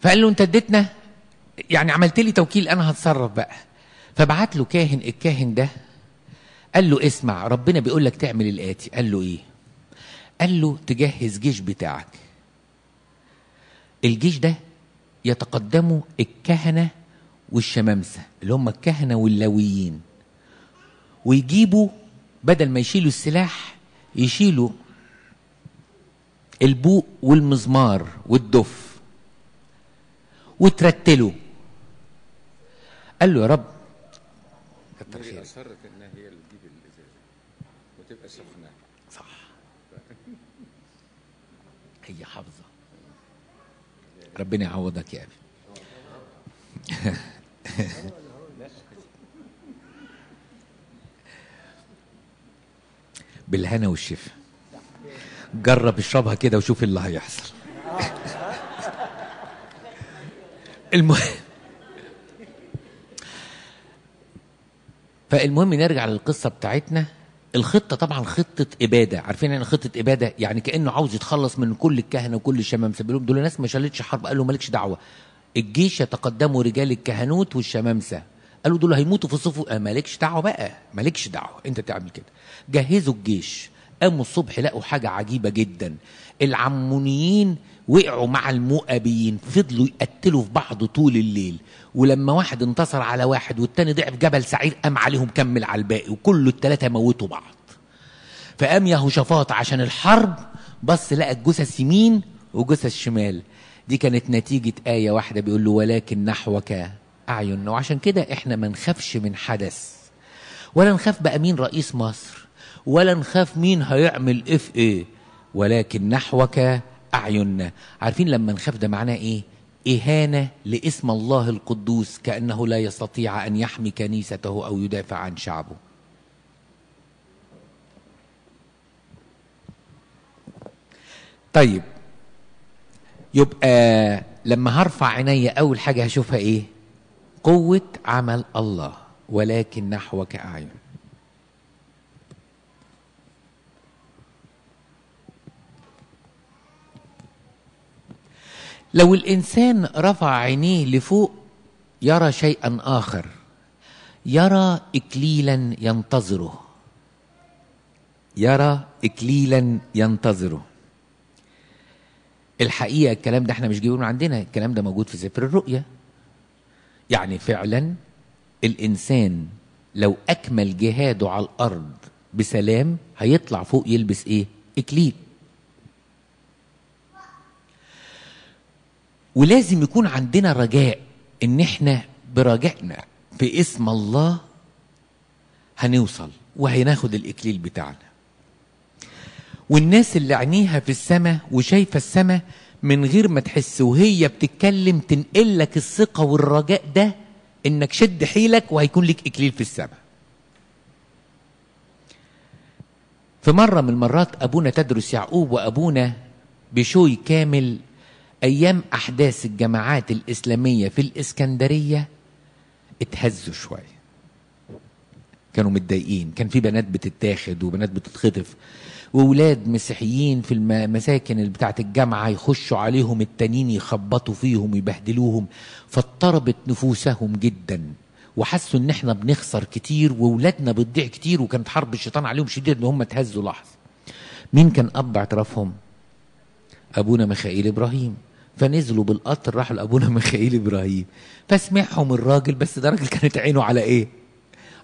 فقال له انت اديتنا يعني عملت لي توكيل أنا هتصرف بقى. فبعت له كاهن الكاهن ده قال له اسمع ربنا بيقول لك تعمل الآتي. قال له إيه؟ قال له تجهز جيش بتاعك. الجيش ده يتقدمه الكهنة والشمامسة اللي هم الكهنة واللويين. ويجيبوا بدل ما يشيلوا السلاح يشيلوا البوق والمزمار والدف. وترتلوا. قال له يا رب. كتر هي خيرك. أصرت انها هي اللي تجيب الإزازة وتبقى سخنة. صح. هي حافظة. ربنا يعوضك يا أبي. بالهنا والشفا. جرب اشربها كده وشوف اللي هيحصل. المهم فالمهم نرجع للقصة بتاعتنا. الخطة طبعا خطة إبادة. عارفين يعني خطة إبادة يعني كأنه عاوز يتخلص من كل الكهنة وكل الشمامسه بيقول دول ناس ما شالتش حرب قال له مالكش دعوة. الجيش يتقدموا رجال الكهنوت والشمامسة. قالوا دول هيموتوا في الصفوف. آه مالكش دعوة بقى. مالكش دعوة. أنت تعمل كده. جهزوا الجيش. قاموا الصبح لقوا حاجة عجيبة جدا. العمونيين وقعوا مع المؤابيين فضلوا يقتلوا في بعض طول الليل. ولما واحد انتصر على واحد والتاني ضعف جبل سعير قام عليهم كمل على الباقي وكل التلاتة موتوا بعض. فقام يهوشافاط عشان الحرب بص لقى الجثث يمين وجثث شمال دي كانت نتيجة آية واحدة بيقول له ولكن نحوك أعين. وعشان كده إحنا ما نخافش من حدث. ولا نخاف بقى مين رئيس مصر ولا نخاف مين هيعمل اف إيه ولكن نحوك أعيننا عارفين لما نخاف ده معناه إيه؟ إهانة لاسم الله القدوس كأنه لا يستطيع أن يحمي كنيسته أو يدافع عن شعبه. طيب يبقى لما هرفع عيني أول حاجة هشوفها إيه؟ قوة عمل الله ولكن نحوك أعين. لو الإنسان رفع عينيه لفوق يرى شيئا آخر يرى اكليلا ينتظره. يرى اكليلا ينتظره. الحقيقة الكلام ده إحنا مش جايبينه عندنا الكلام ده موجود في سفر الرؤيا. يعني فعلا الإنسان لو أكمل جهاده على الأرض بسلام هيطلع فوق يلبس إيه؟ إكليل. ولازم يكون عندنا رجاء إن إحنا برجائنا في اسم الله هنوصل وهناخد الإكليل بتاعنا. والناس اللي عينيها في السماء وشايفة السماء من غير ما تحس وهي بتتكلم تنقل لك الثقة والرجاء ده إنك شد حيلك وهيكون لك إكليل في السماء. في مرة من المرات أبونا تدرس يعقوب وأبونا بشوي كامل أيام أحداث الجماعات الإسلامية في الإسكندرية اتهزوا شوية. كانوا متضايقين. كان في بنات بتتاخد وبنات بتتخطف وولاد مسيحيين في المساكن بتاعت الجامعة يخشوا عليهم التانيين يخبطوا فيهم ويبهدلوهم. فاضطربت نفوسهم جدا وحسوا إن إحنا بنخسر كتير وولادنا بتضيع كتير وكانت حرب الشيطان عليهم شديد إن هم اتهزوا. لحظة مين كان أب اعترافهم؟ أبونا ميخائيل إبراهيم. فنزلوا بالقطر راحوا لأبونا ميخائيل إبراهيم. فسمعهم الراجل بس ده راجل كانت عينه على إيه؟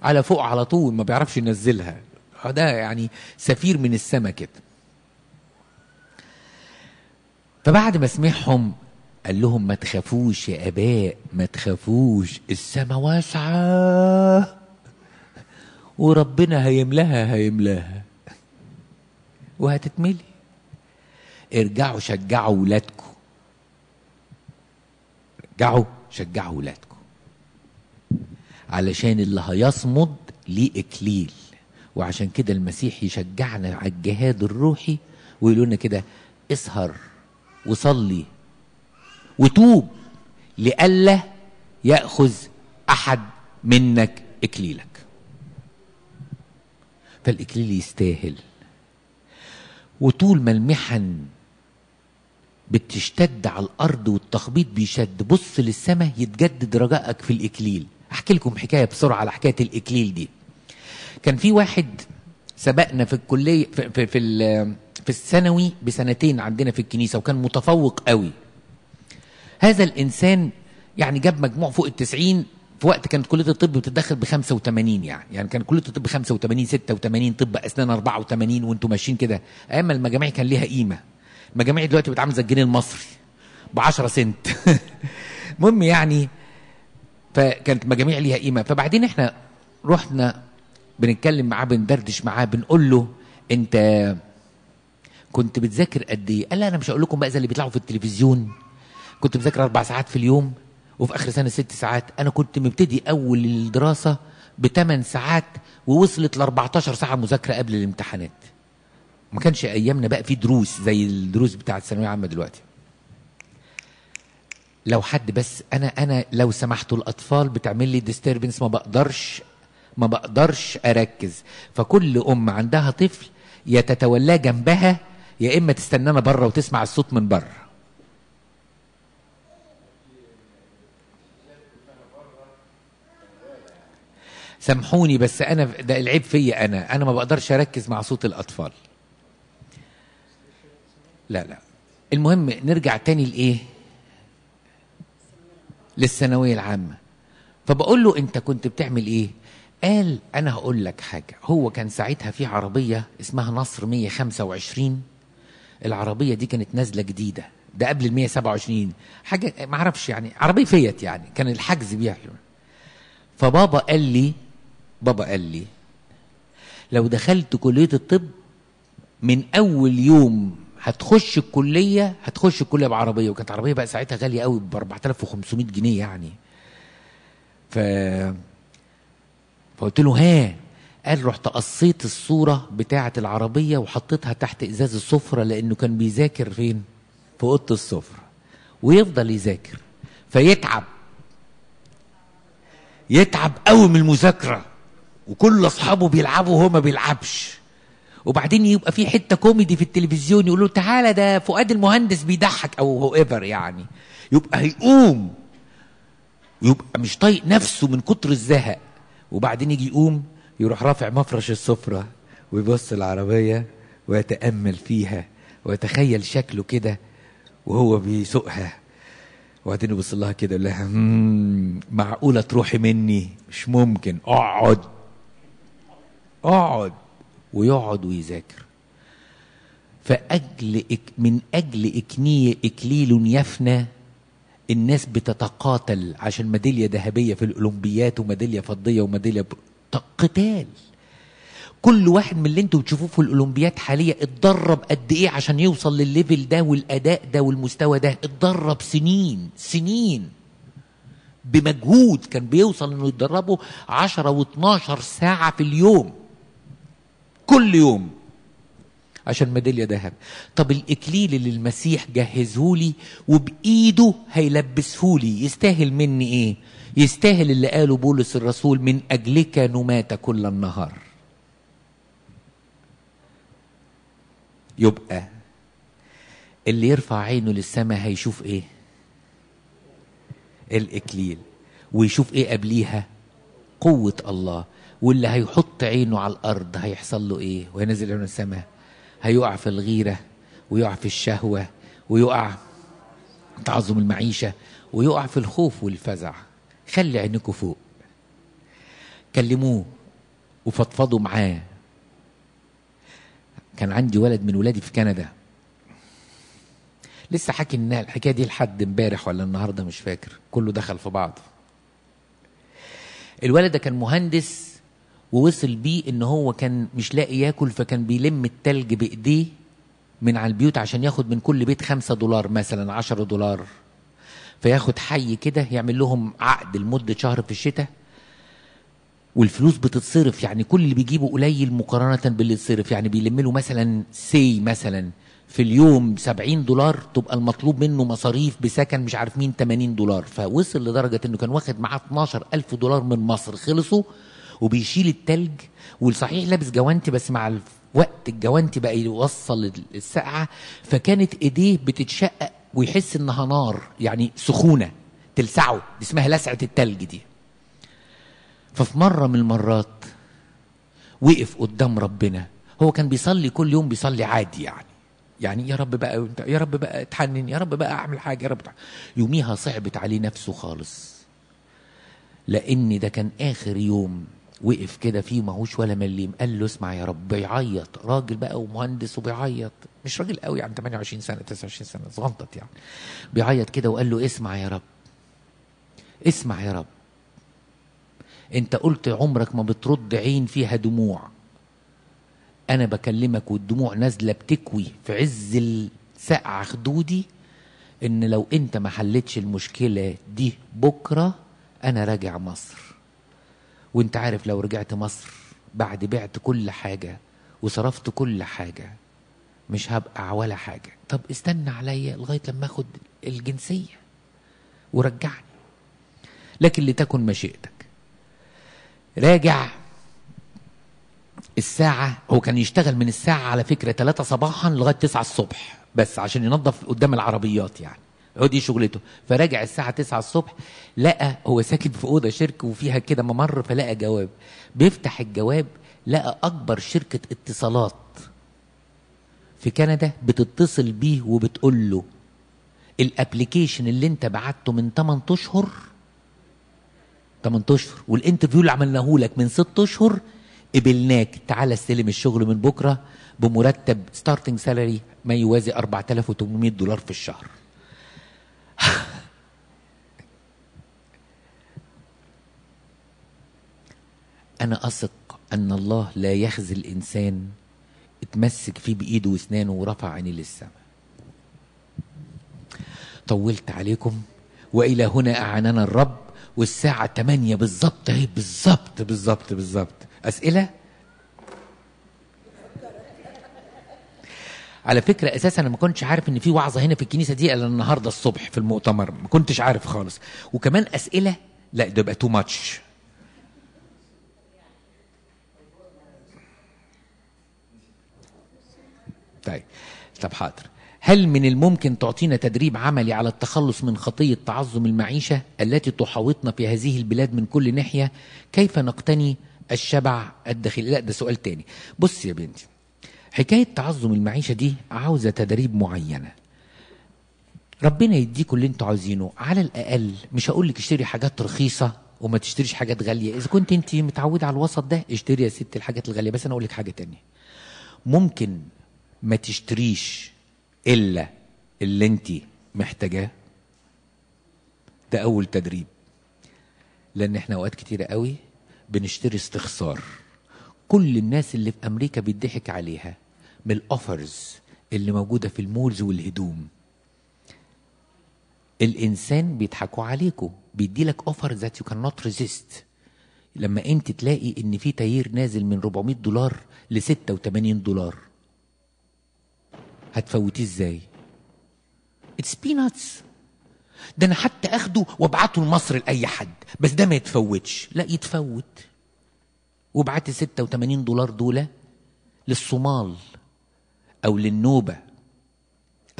على فوق على طول ما بيعرفش ينزلها. ده يعني سفير من السماء كده. فبعد ما سمعهم قال لهم ما تخافوش يا آباء ما تخافوش السماء واسعة. وربنا هيملاها هيملاها. وهتتملي. ارجعوا شجعوا ولادكم. رجعوا شجعوا ولادكم. علشان اللي هيصمد ليه اكليل وعشان كده المسيح يشجعنا على الجهاد الروحي ويقول لنا كده اسهر وصلي وتوب لئلا يأخذ أحد منك إكليلك. فالإكليل يستاهل. وطول ما المحن بتشتد على الأرض والتخبيط بيشد. بص للسماء يتجدد رجائك في الإكليل. أحكي لكم حكاية بسرعة على حكاية الإكليل دي. كان في واحد سبقنا في الكلية في في, في, في الثانوي بسنتين عندنا في الكنيسة وكان متفوق قوي. هذا الإنسان يعني جاب مجموع فوق التسعين في وقت كانت كلية الطب بتتدخل ب 85 يعني. يعني كان كلية الطب 85 86 طب أسنان 84 وأنتم ماشيين كده. أيام المجاميع كان ليها قيمة. المجاميع دلوقتي بتعمل زي الجنيه المصري ب 10 سنت. المهم يعني فكانت مجاميع ليها قيمة. فبعدين إحنا رحنا بنتكلم معاه بندردش معاه بنقول له أنت كنت بتذاكر قد إيه؟ قال لا أنا مش هقول لكم بقى زي اللي بيطلعوا في التلفزيون. كنت بذاكر أربع ساعات في اليوم وفي آخر سنه ست ساعات. أنا كنت مبتدي أول الدراسة بثمان ساعات ووصلت ل 14 ساعة مذاكرة قبل الامتحانات. ما كانش أيامنا بقى في دروس زي الدروس بتاعة الثانوية العامة دلوقتي. لو حد بس أنا أنا لو سمحتوا الأطفال بتعمل لي ديستربنس ما بقدرش ما بقدرش أركز. فكل أم عندها طفل يا تتولاه جنبها يا إما تستنانا بره وتسمع الصوت من بره سامحوني بس أنا ده العيب فيا أنا. أنا ما بقدرش أركز مع صوت الأطفال. لا لا. المهم نرجع تاني لإيه؟ للثانوية العامة. فبقول له أنت كنت بتعمل إيه؟ قال أنا هقول لك حاجة. هو كان ساعتها في عربية اسمها نصر 125 العربية دي كانت نازلة جديدة. ده قبل ال 127 حاجة ما أعرفش يعني عربية فيت يعني. كان الحجز بيها فبابا قال لي بابا قال لي لو دخلت كلية الطب من أول يوم هتخش الكلية هتخش الكلية بعربية وكانت عربية بقى ساعتها غالية قوي ب 4500 جنيه يعني. ف فقلت له ها قال رحت قصيت الصورة بتاعة العربية وحطيتها تحت إزاز السفرة لأنه كان بيذاكر فين؟ في أوضة السفرة. ويفضل يذاكر. فيتعب. يتعب قوي من المذاكرة. وكل أصحابه بيلعبوا وهو ما بيلعبش. وبعدين يبقى في حتة كوميدي في التلفزيون يقولوا تعالى ده فؤاد المهندس بيضحك أو هو whatever يعني. يبقى هيقوم. يبقى مش طايق نفسه من كتر الزهق. وبعدين يجي يقوم يروح رافع مفرش السفرة ويبص العربية ويتأمل فيها ويتخيل شكله كده وهو بيسوقها. وبعدين يبص لها كده يقول لها معقولة تروحي مني؟ مش ممكن. اقعد. اقعد. ويقعد ويذاكر. فأجل من أجل إكني إكليل يفنى الناس بتتقاتل عشان ميدالية ذهبية في الأولمبيات وميدالية فضية وميدالية قتال. كل واحد من اللي أنتوا بتشوفوه في الأولمبيات حاليا اتدرب قد إيه عشان يوصل للليفل ده والأداء ده والمستوى ده. اتدرب سنين سنين. بمجهود كان بيوصل إنه يتدربوا 10 و12 ساعة في اليوم. كل يوم. عشان ميدالية ذهب. طب الإكليل اللي المسيح جهزهولي وبإيده هيلبسهولي يستاهل مني إيه؟ يستاهل اللي قاله بولس الرسول من أجلك نمات كل النهار. يبقى اللي يرفع عينه للسماء هيشوف إيه؟ الإكليل. ويشوف إيه قبليها؟ قوة الله. واللي هيحط عينه على الأرض هيحصل له إيه؟ وينزل عينه السماء. هيقع في الغيرة ويقع في الشهوة ويقع تعظم المعيشة ويقع في الخوف والفزع. خلي عينكم فوق. كلموه وفضفضوا معاه. كان عندي ولد من ولادي في كندا. لسه حكي لنا الحكاية دي لحد امبارح ولا النهارده مش فاكر. كله دخل في بعضه الولد ده كان مهندس ووصل بيه إن هو كان مش لاقي ياكل فكان بيلم التلج بإيديه من على البيوت عشان ياخد من كل بيت خمسة دولار مثلا عشرة دولار. فياخد حي كده يعمل لهم عقد لمدة شهر في الشتاء. والفلوس بتتصرف يعني كل اللي بيجيبه قليل مقارنة باللي يتصرف. يعني بيلم له مثلا سي مثلا في اليوم 70 دولار تبقى المطلوب منه مصاريف بسكن مش عارف مين 80 دولار. فوصل لدرجة إنه كان واخد معاه 12 ألف دولار من مصر. خلصوا وبيشيل التلج. والصحيح لابس جوانتي بس مع الوقت الجوانتي بقى يوصل السقعة. فكانت إيديه بتتشقق ويحس إنها نار يعني سخونة تلسعه. دي اسمها لسعة التلج دي. ففي مرة من المرات وقف قدام ربنا. هو كان بيصلي كل يوم بيصلي عادي يعني. يعني يا رب بقى يا رب بقى اتحنن يا رب بقى اعمل حاجة يا رب يوميها صعبت عليه نفسه خالص. لأن ده كان آخر يوم وقف كده فيه ماهوش ولا مليم. قال له اسمع يا رب بيعيط راجل بقى ومهندس وبيعيط. مش راجل قوي يعني 28 سنة 29 سنة صغنطت يعني. بيعيط كده وقال له اسمع يا رب اسمع يا رب. انت قلت عمرك ما بترد عين فيها دموع. أنا بكلمك والدموع نازلة بتكوي في عز السقعه خدودي ان لو انت ما حلتش المشكلة دي بكرة أنا راجع مصر. وانت عارف لو رجعت مصر بعد بعت كل حاجة وصرفت كل حاجة مش هبقى ولا حاجة. طب استنى عليا لغاية لما آخد الجنسية ورجعني. لكن لتكن مشيئتك راجع الساعة هو كان يشتغل من الساعة على فكرة 3 صباحا لغاية 9 الصبح بس عشان ينظف قدام العربيات يعني. هو دي شغلته. فراجع الساعة 9 الصبح لقى هو ساكن في أوضة شركة وفيها كده ممر فلقى جواب. بيفتح الجواب لقى أكبر شركة اتصالات في كندا بتتصل بيه وبتقول له ال application اللي أنت بعته من 8 أشهر 8 أشهر وال interview اللي عملناه لك من 6 أشهر قبلناك. تعالى استلم الشغل من بكرة بمرتب starting salary ما يوازي 4800 دولار في الشهر. أنا أثق أن الله لا يخزي الإنسان اتمسك فيه بإيده وإسنانه ورفع عينيه للسماء. طولت عليكم وإلى هنا أعاننا الرب والساعة 8 بالظبط اهي بالظبط بالظبط بالظبط. أسئلة؟ على فكرة أساسا أنا ما كنتش عارف إن في وعظة هنا في الكنيسة دي إلا النهاردة الصبح في المؤتمر. ما كنتش عارف خالص. وكمان أسئلة لا ده يبقى تو ماتش طيب طب حاضر. هل من الممكن تعطينا تدريب عملي على التخلص من خطية تعظم المعيشة التي تحاوطنا في هذه البلاد من كل ناحية؟ كيف نقتني الشبع الداخلي؟ لا ده سؤال تاني. بص يا بنتي حكاية تعظم المعيشة دي عاوزة تدريب معينة ربنا يديكم اللي أنتوا عاوزينه. على الأقل مش هقول لك اشتري حاجات رخيصة وما تشتريش حاجات غالية. إذا كنت انت متعودة على الوسط ده اشتري يا ست الحاجات الغالية. بس أنا أقول لك حاجة تانية. ممكن ما تشتريش إلا اللي انت محتاجاه. ده أول تدريب. لأن إحنا أوقات كتيرة قوي بنشتري استخسار. كل الناس اللي في أمريكا بيضحك عليها من ال offers اللي موجودة في ال malls والهدوم. الإنسان بيضحكوا عليكم بيدي لك اوفر ذات يو كان نوت ريزيست لما أنت تلاقي إن في tire نازل من 400 دولار ل 86 دولار هتفوتيه إزاي؟ اتس بيناتس ده أنا حتى آخده وأبعته لمصر لأي حد بس ده ما يتفوتش. لا يتفوت. وابعت 86 دولار دول للصومال أو للنوبة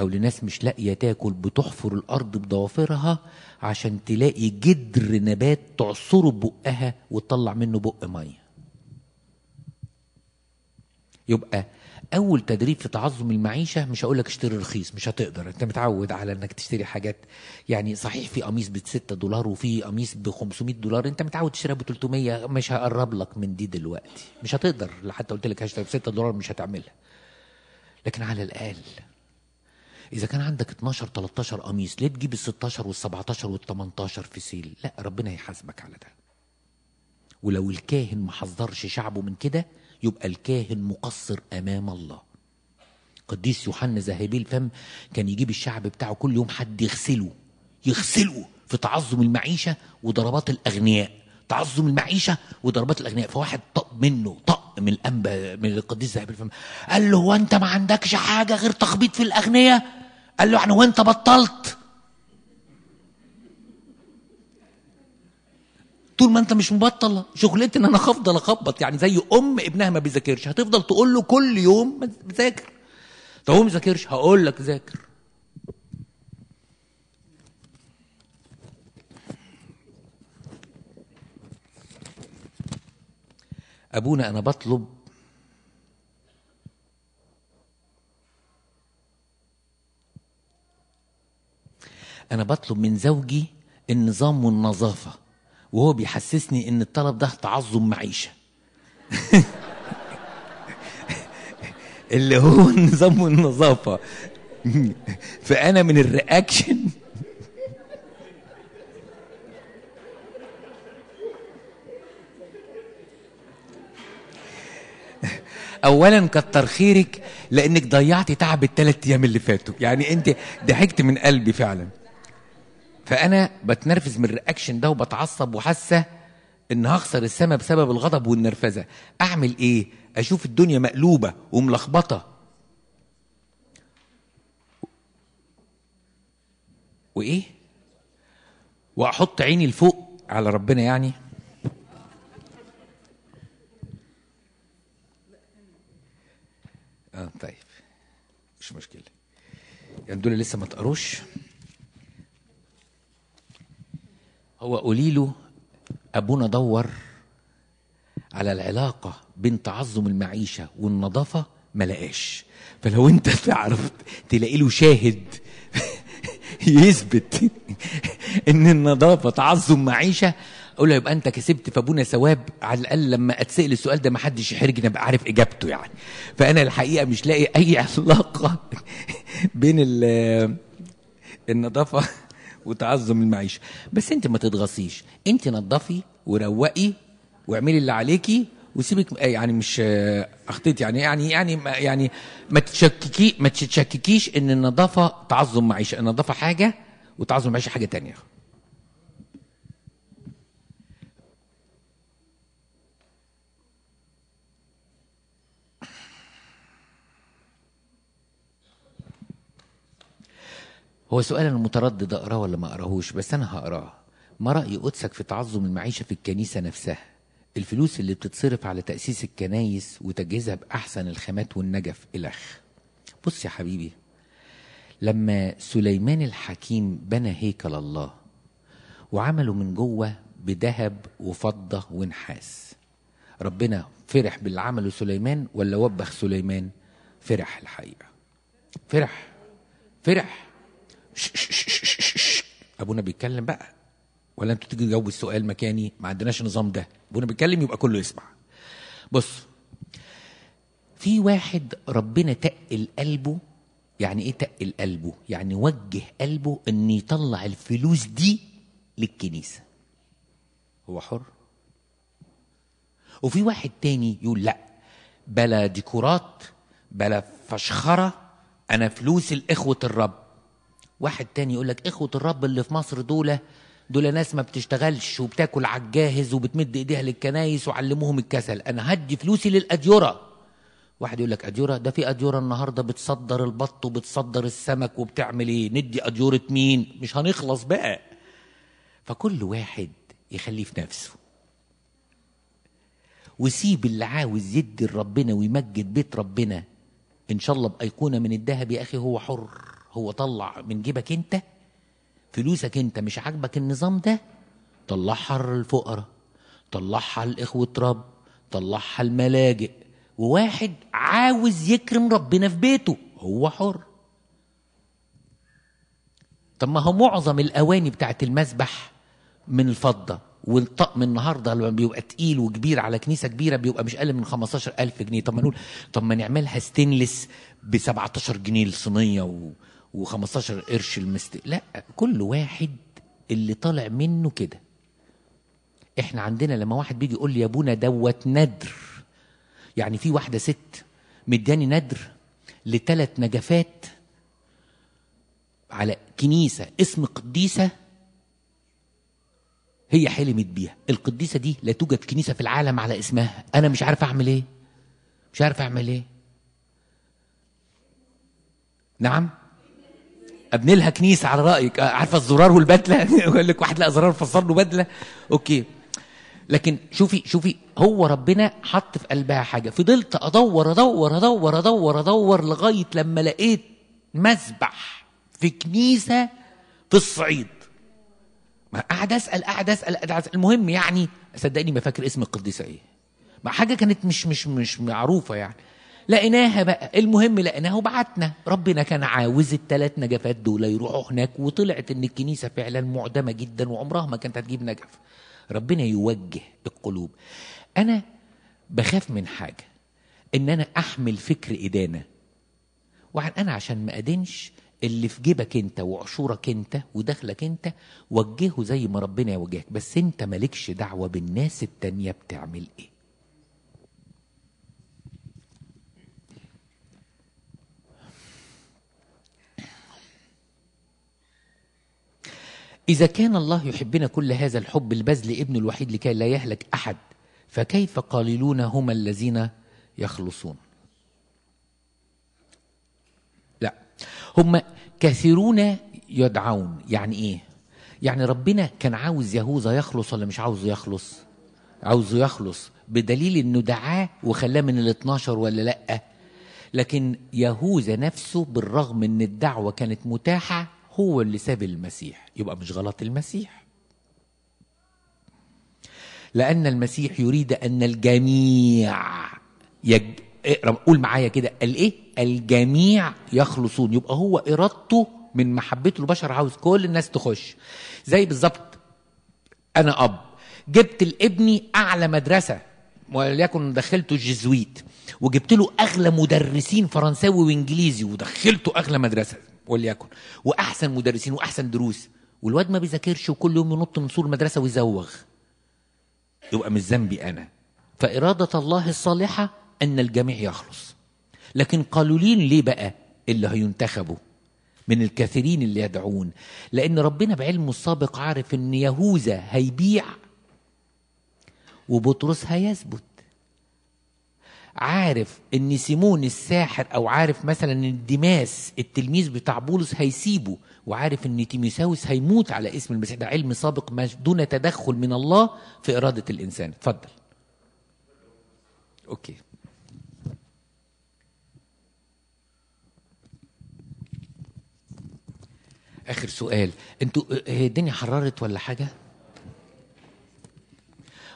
أو لناس مش لاقية تاكل بتحفر الأرض بضوافرها عشان تلاقي جدر نبات تعصره ببقها وتطلع منه بق مية. يبقى أول تدريب في تعظم المعيشة مش هقول لك اشتري رخيص مش هتقدر. أنت متعود على إنك تشتري حاجات يعني صحيح في قميص ب 6 دولار وفي قميص ب 500 دولار أنت متعود تشتريها ب 300 مش هقرب لك من دي دلوقتي. مش هتقدر. حتى قلت لك هشتري ب 6 دولار مش هتعملها. لكن على الأقل إذا كان عندك 12 13 قميص ليه تجيب ال 16 وال 17 وال 18 في سيل؟ لا ربنا هيحاسبك على ده. ولو الكاهن ما حذرش شعبه من كده يبقى الكاهن مقصر أمام الله. قديس يوحنا ذهبي الفم كان يجيب الشعب بتاعه كل يوم حد يغسله يغسله في تعظم المعيشة وضربات الأغنياء تعظم المعيشة وضربات الأغنياء. فواحد طق منه طق من الانبا من القديس ذهبي الفم قال له هو أنت ما عندكش حاجة غير تخبيط في الأغنياء؟ قال له يعني وأنت بطلت. طول ما انت مش مبطل شغلتي ان أنا هفضل اخبط. يعني زي ام ابنها ما بيذاكرش. هتفضل تقول له كل يوم ما ذاكر طب هو ما هقول لك ذاكر. أبونا أنا بطلب أنا بطلب من زوجي النظام والنظافة. وهو بيحسسني إن الطلب ده تعظم معيشة. اللي هو النظام والنظافة. فأنا من الرياكشن. اولا كتر خيرك لأنك ضيعتي تعب الثلاث أيام اللي فاتوا. يعني أنت ضحكت من قلبي فعلا. فأنا بتنرفز من الرياكشن ده وبتعصب وحاسة إن هخسر السما بسبب الغضب والنرفزة. أعمل إيه؟ أشوف الدنيا مقلوبة وملخبطة. وإيه؟ وأحط عيني لفوق على ربنا يعني. آه طيب مش مشكلة. يعني دول لسه ما تقروش. هو قولي له أبونا دور على العلاقة بين تعظم المعيشة والنظافة ما لقاش. فلو انت تعرف تلاقي له شاهد يثبت إن النظافة تعظم معيشة أقول له يبقى أنت كسبت فابونا ثواب على الأقل لما أتسأل السؤال ده ما حدش يحرجني أبقى عارف إجابته يعني. فأنا الحقيقة مش لاقي أي علاقة بين النظافة وتعظم المعيشة. بس انت ما تتغصيش. انت نظفي وروقي واعملي اللي عليكي وسيبك يعني مش اخطيت. يعني يعني يعني يعني ما تشككي ما تشككيش إن النظافة تعظم معيشة. النظافة حاجة وتعظم المعيشه حاجة تانية. هو سؤال أنا متردد أقرأه ولا ما أقرأهوش؟ بس أنا هقرأه. ما رأي قدسك في تعظم المعيشة في الكنيسة نفسها؟ الفلوس اللي بتتصرف على تأسيس الكنايس وتجهيزها بأحسن الخامات والنجف الخ بص يا حبيبي لما سليمان الحكيم بنى هيكل الله وعمله من جوه بذهب وفضة ونحاس ربنا فرح باللي عمله سليمان ولا وبخ سليمان؟ فرح الحقيقة. فرح. فرح. أبونا بيتكلم بقى. ولا أنتوا تيجي تجاوبوا السؤال مكاني؟ ما عندناش النظام ده. أبونا بيتكلم يبقى كله يسمع. بص في واحد ربنا تقل قلبه. يعني إيه تقل قلبه؟ يعني وجه قلبه إن يطلع الفلوس دي للكنيسة. هو حر؟ وفي واحد تاني يقول لأ بلا ديكورات بلا فشخرة أنا فلوس الإخوة الرب. واحد تاني يقول لك إخوة الرب اللي في مصر دول دول ناس ما بتشتغلش وبتاكل على الجاهز وبتمد إيديها للكنايس وعلموهم الكسل. أنا هدي فلوسي للاديره واحد يقول لك أديورة؟ ده في أديورة النهارده بتصدر البط وبتصدر السمك وبتعمل إيه؟ ندي أديورة مين؟ مش هنخلص بقى. فكل واحد يخليه في نفسه. وسيب اللي عاوز يدي لربنا ويمجد بيت ربنا إن شاء الله بأيقونة من الذهب يا أخي هو حر. هو طلع من جيبك انت؟ فلوسك انت مش عاجبك النظام ده؟ طلعها للفقراء طلعها لاخوه رب طلعها الملاجئ وواحد عاوز يكرم ربنا في بيته هو حر. طب ما هو معظم الأواني بتاعت المسبح من الفضة والطقم النهارده لما بيبقى تقيل وكبير على كنيسة كبيرة بيبقى مش أقل من 15000 جنيه. طب ما نقول طب ما نعملها ستينلس ب 17 جنيه الصينيه و... و15 قرش المست لا كل واحد اللي طالع منه كده. إحنا عندنا لما واحد بيجي يقول لي يا ابونا دوت ندر يعني في واحدة ست مداني ندر لثلاث نجفات على كنيسة اسم قديسة هي حلمت بيها. القديسة دي لا توجد كنيسة في العالم على اسمها. أنا مش عارف أعمل إيه. مش عارف أعمل إيه. نعم؟ ابني لها كنيسة على رأيك. عارفة الزرار والبدلة؟ يقول لك واحد لقى زرار فصل له بدلة. أوكي. لكن شوفي شوفي هو ربنا حط في قلبها حاجة. فضلت أدور أدور أدور أدور أدور لغاية لما لقيت مسبح في كنيسة في الصعيد. ما قاعد أسأل قاعد أسأل قاعد أسأل. المهم يعني صدقني ما فاكر اسم القديسه إيه. ما حاجة كانت مش مش مش معروفة يعني. لقيناها بقى. المهم لقيناها وبعتنا. ربنا كان عاوز الثلاث نجفات دول يروحوا هناك وطلعت إن الكنيسة فعلا معدمة جدا وعمرها ما كانت هتجيب نجف. ربنا يوجه القلوب. أنا بخاف من حاجة إن أنا أحمل فكر إدانة. وعن أنا عشان ما ادينش اللي في جيبك أنت وعشورك أنت ودخلك أنت وجهه زي ما ربنا يوجهك. بس أنت مالكش دعوة بالناس التانية بتعمل إيه. إذا كان الله يحبنا كل هذا الحب البذل ابنه الوحيد لكي لا يهلك أحد فكيف قليلون هم الذين يخلصون؟ لا هم كثيرون يدعون. يعني إيه؟ يعني ربنا كان عاوز يهوذا يخلص ولا مش عاوزه يخلص؟ عاوزه يخلص. بدليل إنه دعاه وخلاه من ال 12 ولا لأ. لكن يهوذا نفسه بالرغم إن الدعوة كانت متاحة هو اللي ساب المسيح. يبقى مش غلط المسيح. لأن المسيح يريد أن الجميع يج... اقرأ قول معايا كده الايه الجميع يخلصون. يبقى هو إرادته من محبته للبشر عاوز كل الناس تخش. زي بالظبط أنا أب. جبت لابني أعلى مدرسة وليكن دخلته الجزويت وجبت له أغلى مدرسين فرنساوي وإنجليزي ودخلته أغلى مدرسة. وليكن. وأحسن مدرسين وأحسن دروس. والواد ما بيذاكرش وكل يوم ينط من سور المدرسة ويزوغ. يبقى مش ذنبي أنا. فإرادة الله الصالحة أن الجميع يخلص. لكن قليلين ليه بقى اللي هينتخبوا؟ من الكثيرين اللي يدعون. لأن ربنا بعلمه السابق عارف إن يهوذا هيبيع وبطرس هيثبت. عارف إن سيمون الساحر أو عارف مثلا إن ديماس التلميذ بتاع بولس هيسيبه وعارف إن تيموساوس هيموت على اسم المسيح ده علم سابق دون تدخل من الله في إرادة الإنسان. اتفضل. أوكي. آخر سؤال. أنتوا هي الدنيا حررت ولا حاجة؟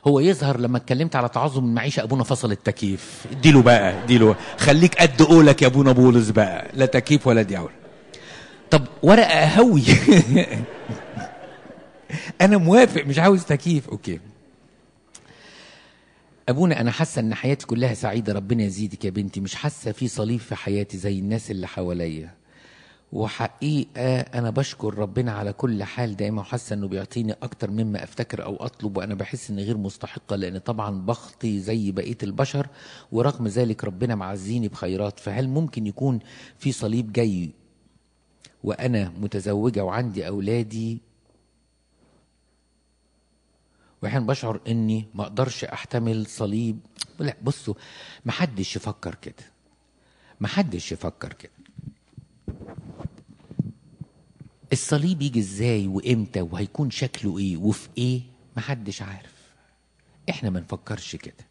هو يظهر لما اتكلمت على تعظم المعيشه أبونا فصل التكييف. اديله بقى اديله خليك قد قولك يا أبونا بولس بقى. لا تكييف ولا دياول. طب ورقة أهوي. أنا موافق مش عاوز تكييف. أوكي. أبونا أنا حاسة إن حياتي كلها سعيدة ربنا يزيدك يا بنتي. مش حاسة في صليب في حياتي زي الناس اللي حواليا. وحقيقة أنا بشكر ربنا على كل حال دايما وحاسه إنه بيعطيني أكتر مما أفتكر أو أطلب وأنا بحس إني غير مستحقه لأن طبعا بخطي زي بقية البشر ورغم ذلك ربنا معزيني بخيرات. فهل ممكن يكون في صليب جاي وأنا متزوجة وعندي أولادي؟ واحيانا بشعر إني ما أقدرش أحتمل صليب. لا بصوا ما حدش يفكر كده. ما حدش يفكر كده. الصليب يجي إزاي وامتى وهيكون شكله إيه وفي إيه؟ ما حدش عارف. إحنا ما نفكرش كده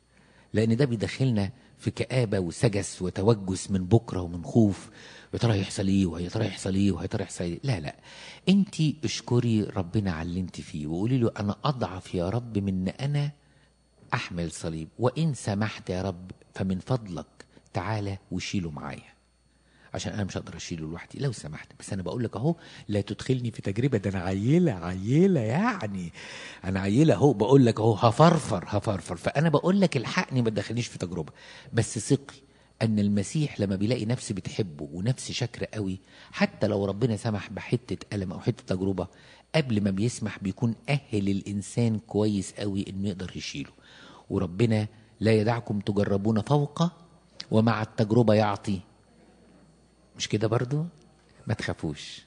لأن ده بيدخلنا في كآبة وسجس وتوجس من بكرة ومن خوف يا ترى يحصل إيه ويا ترى يحصل إيه ويا ترى يحصل إيه؟ لا لا. انت اشكري ربنا على اللي انت فيه وقولي له أنا أضعف يا رب من إن أنا أحمل صليب وإن سمحت يا رب فمن فضلك تعالى وشيله معايا. عشان أنا مش هقدر أشيله لوحدي لو سمحت. بس أنا بقول لك أهو لا تدخلني في تجربة. ده أنا عيلة عيلة يعني. أنا عيلة أهو بقول لك أهو هفرفر هفرفر. فأنا بقول لك الحقني ما تدخلنيش في تجربة. بس ثقي إن المسيح لما بيلاقي نفسي بتحبه ونفسي شاكره قوي حتى لو ربنا سمح بحتة ألم أو حتة تجربة قبل ما بيسمح بيكون أهل الإنسان كويس قوي إنه يقدر يشيله. وربنا لا يدعكم تجربون فوق ومع التجربة يعطي مش كده برضو؟ ما تخافوش.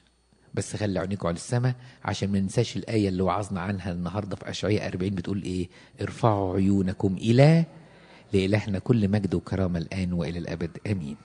بس خلي عينيكم على السماء عشان ما ننساش الآية اللي وعظنا عنها النهاردة في أشعياء 40 بتقول إيه؟ ارفعوا عيونكم إلى لإلهنا كل مجد وكرامة الآن وإلى الأبد. آمين.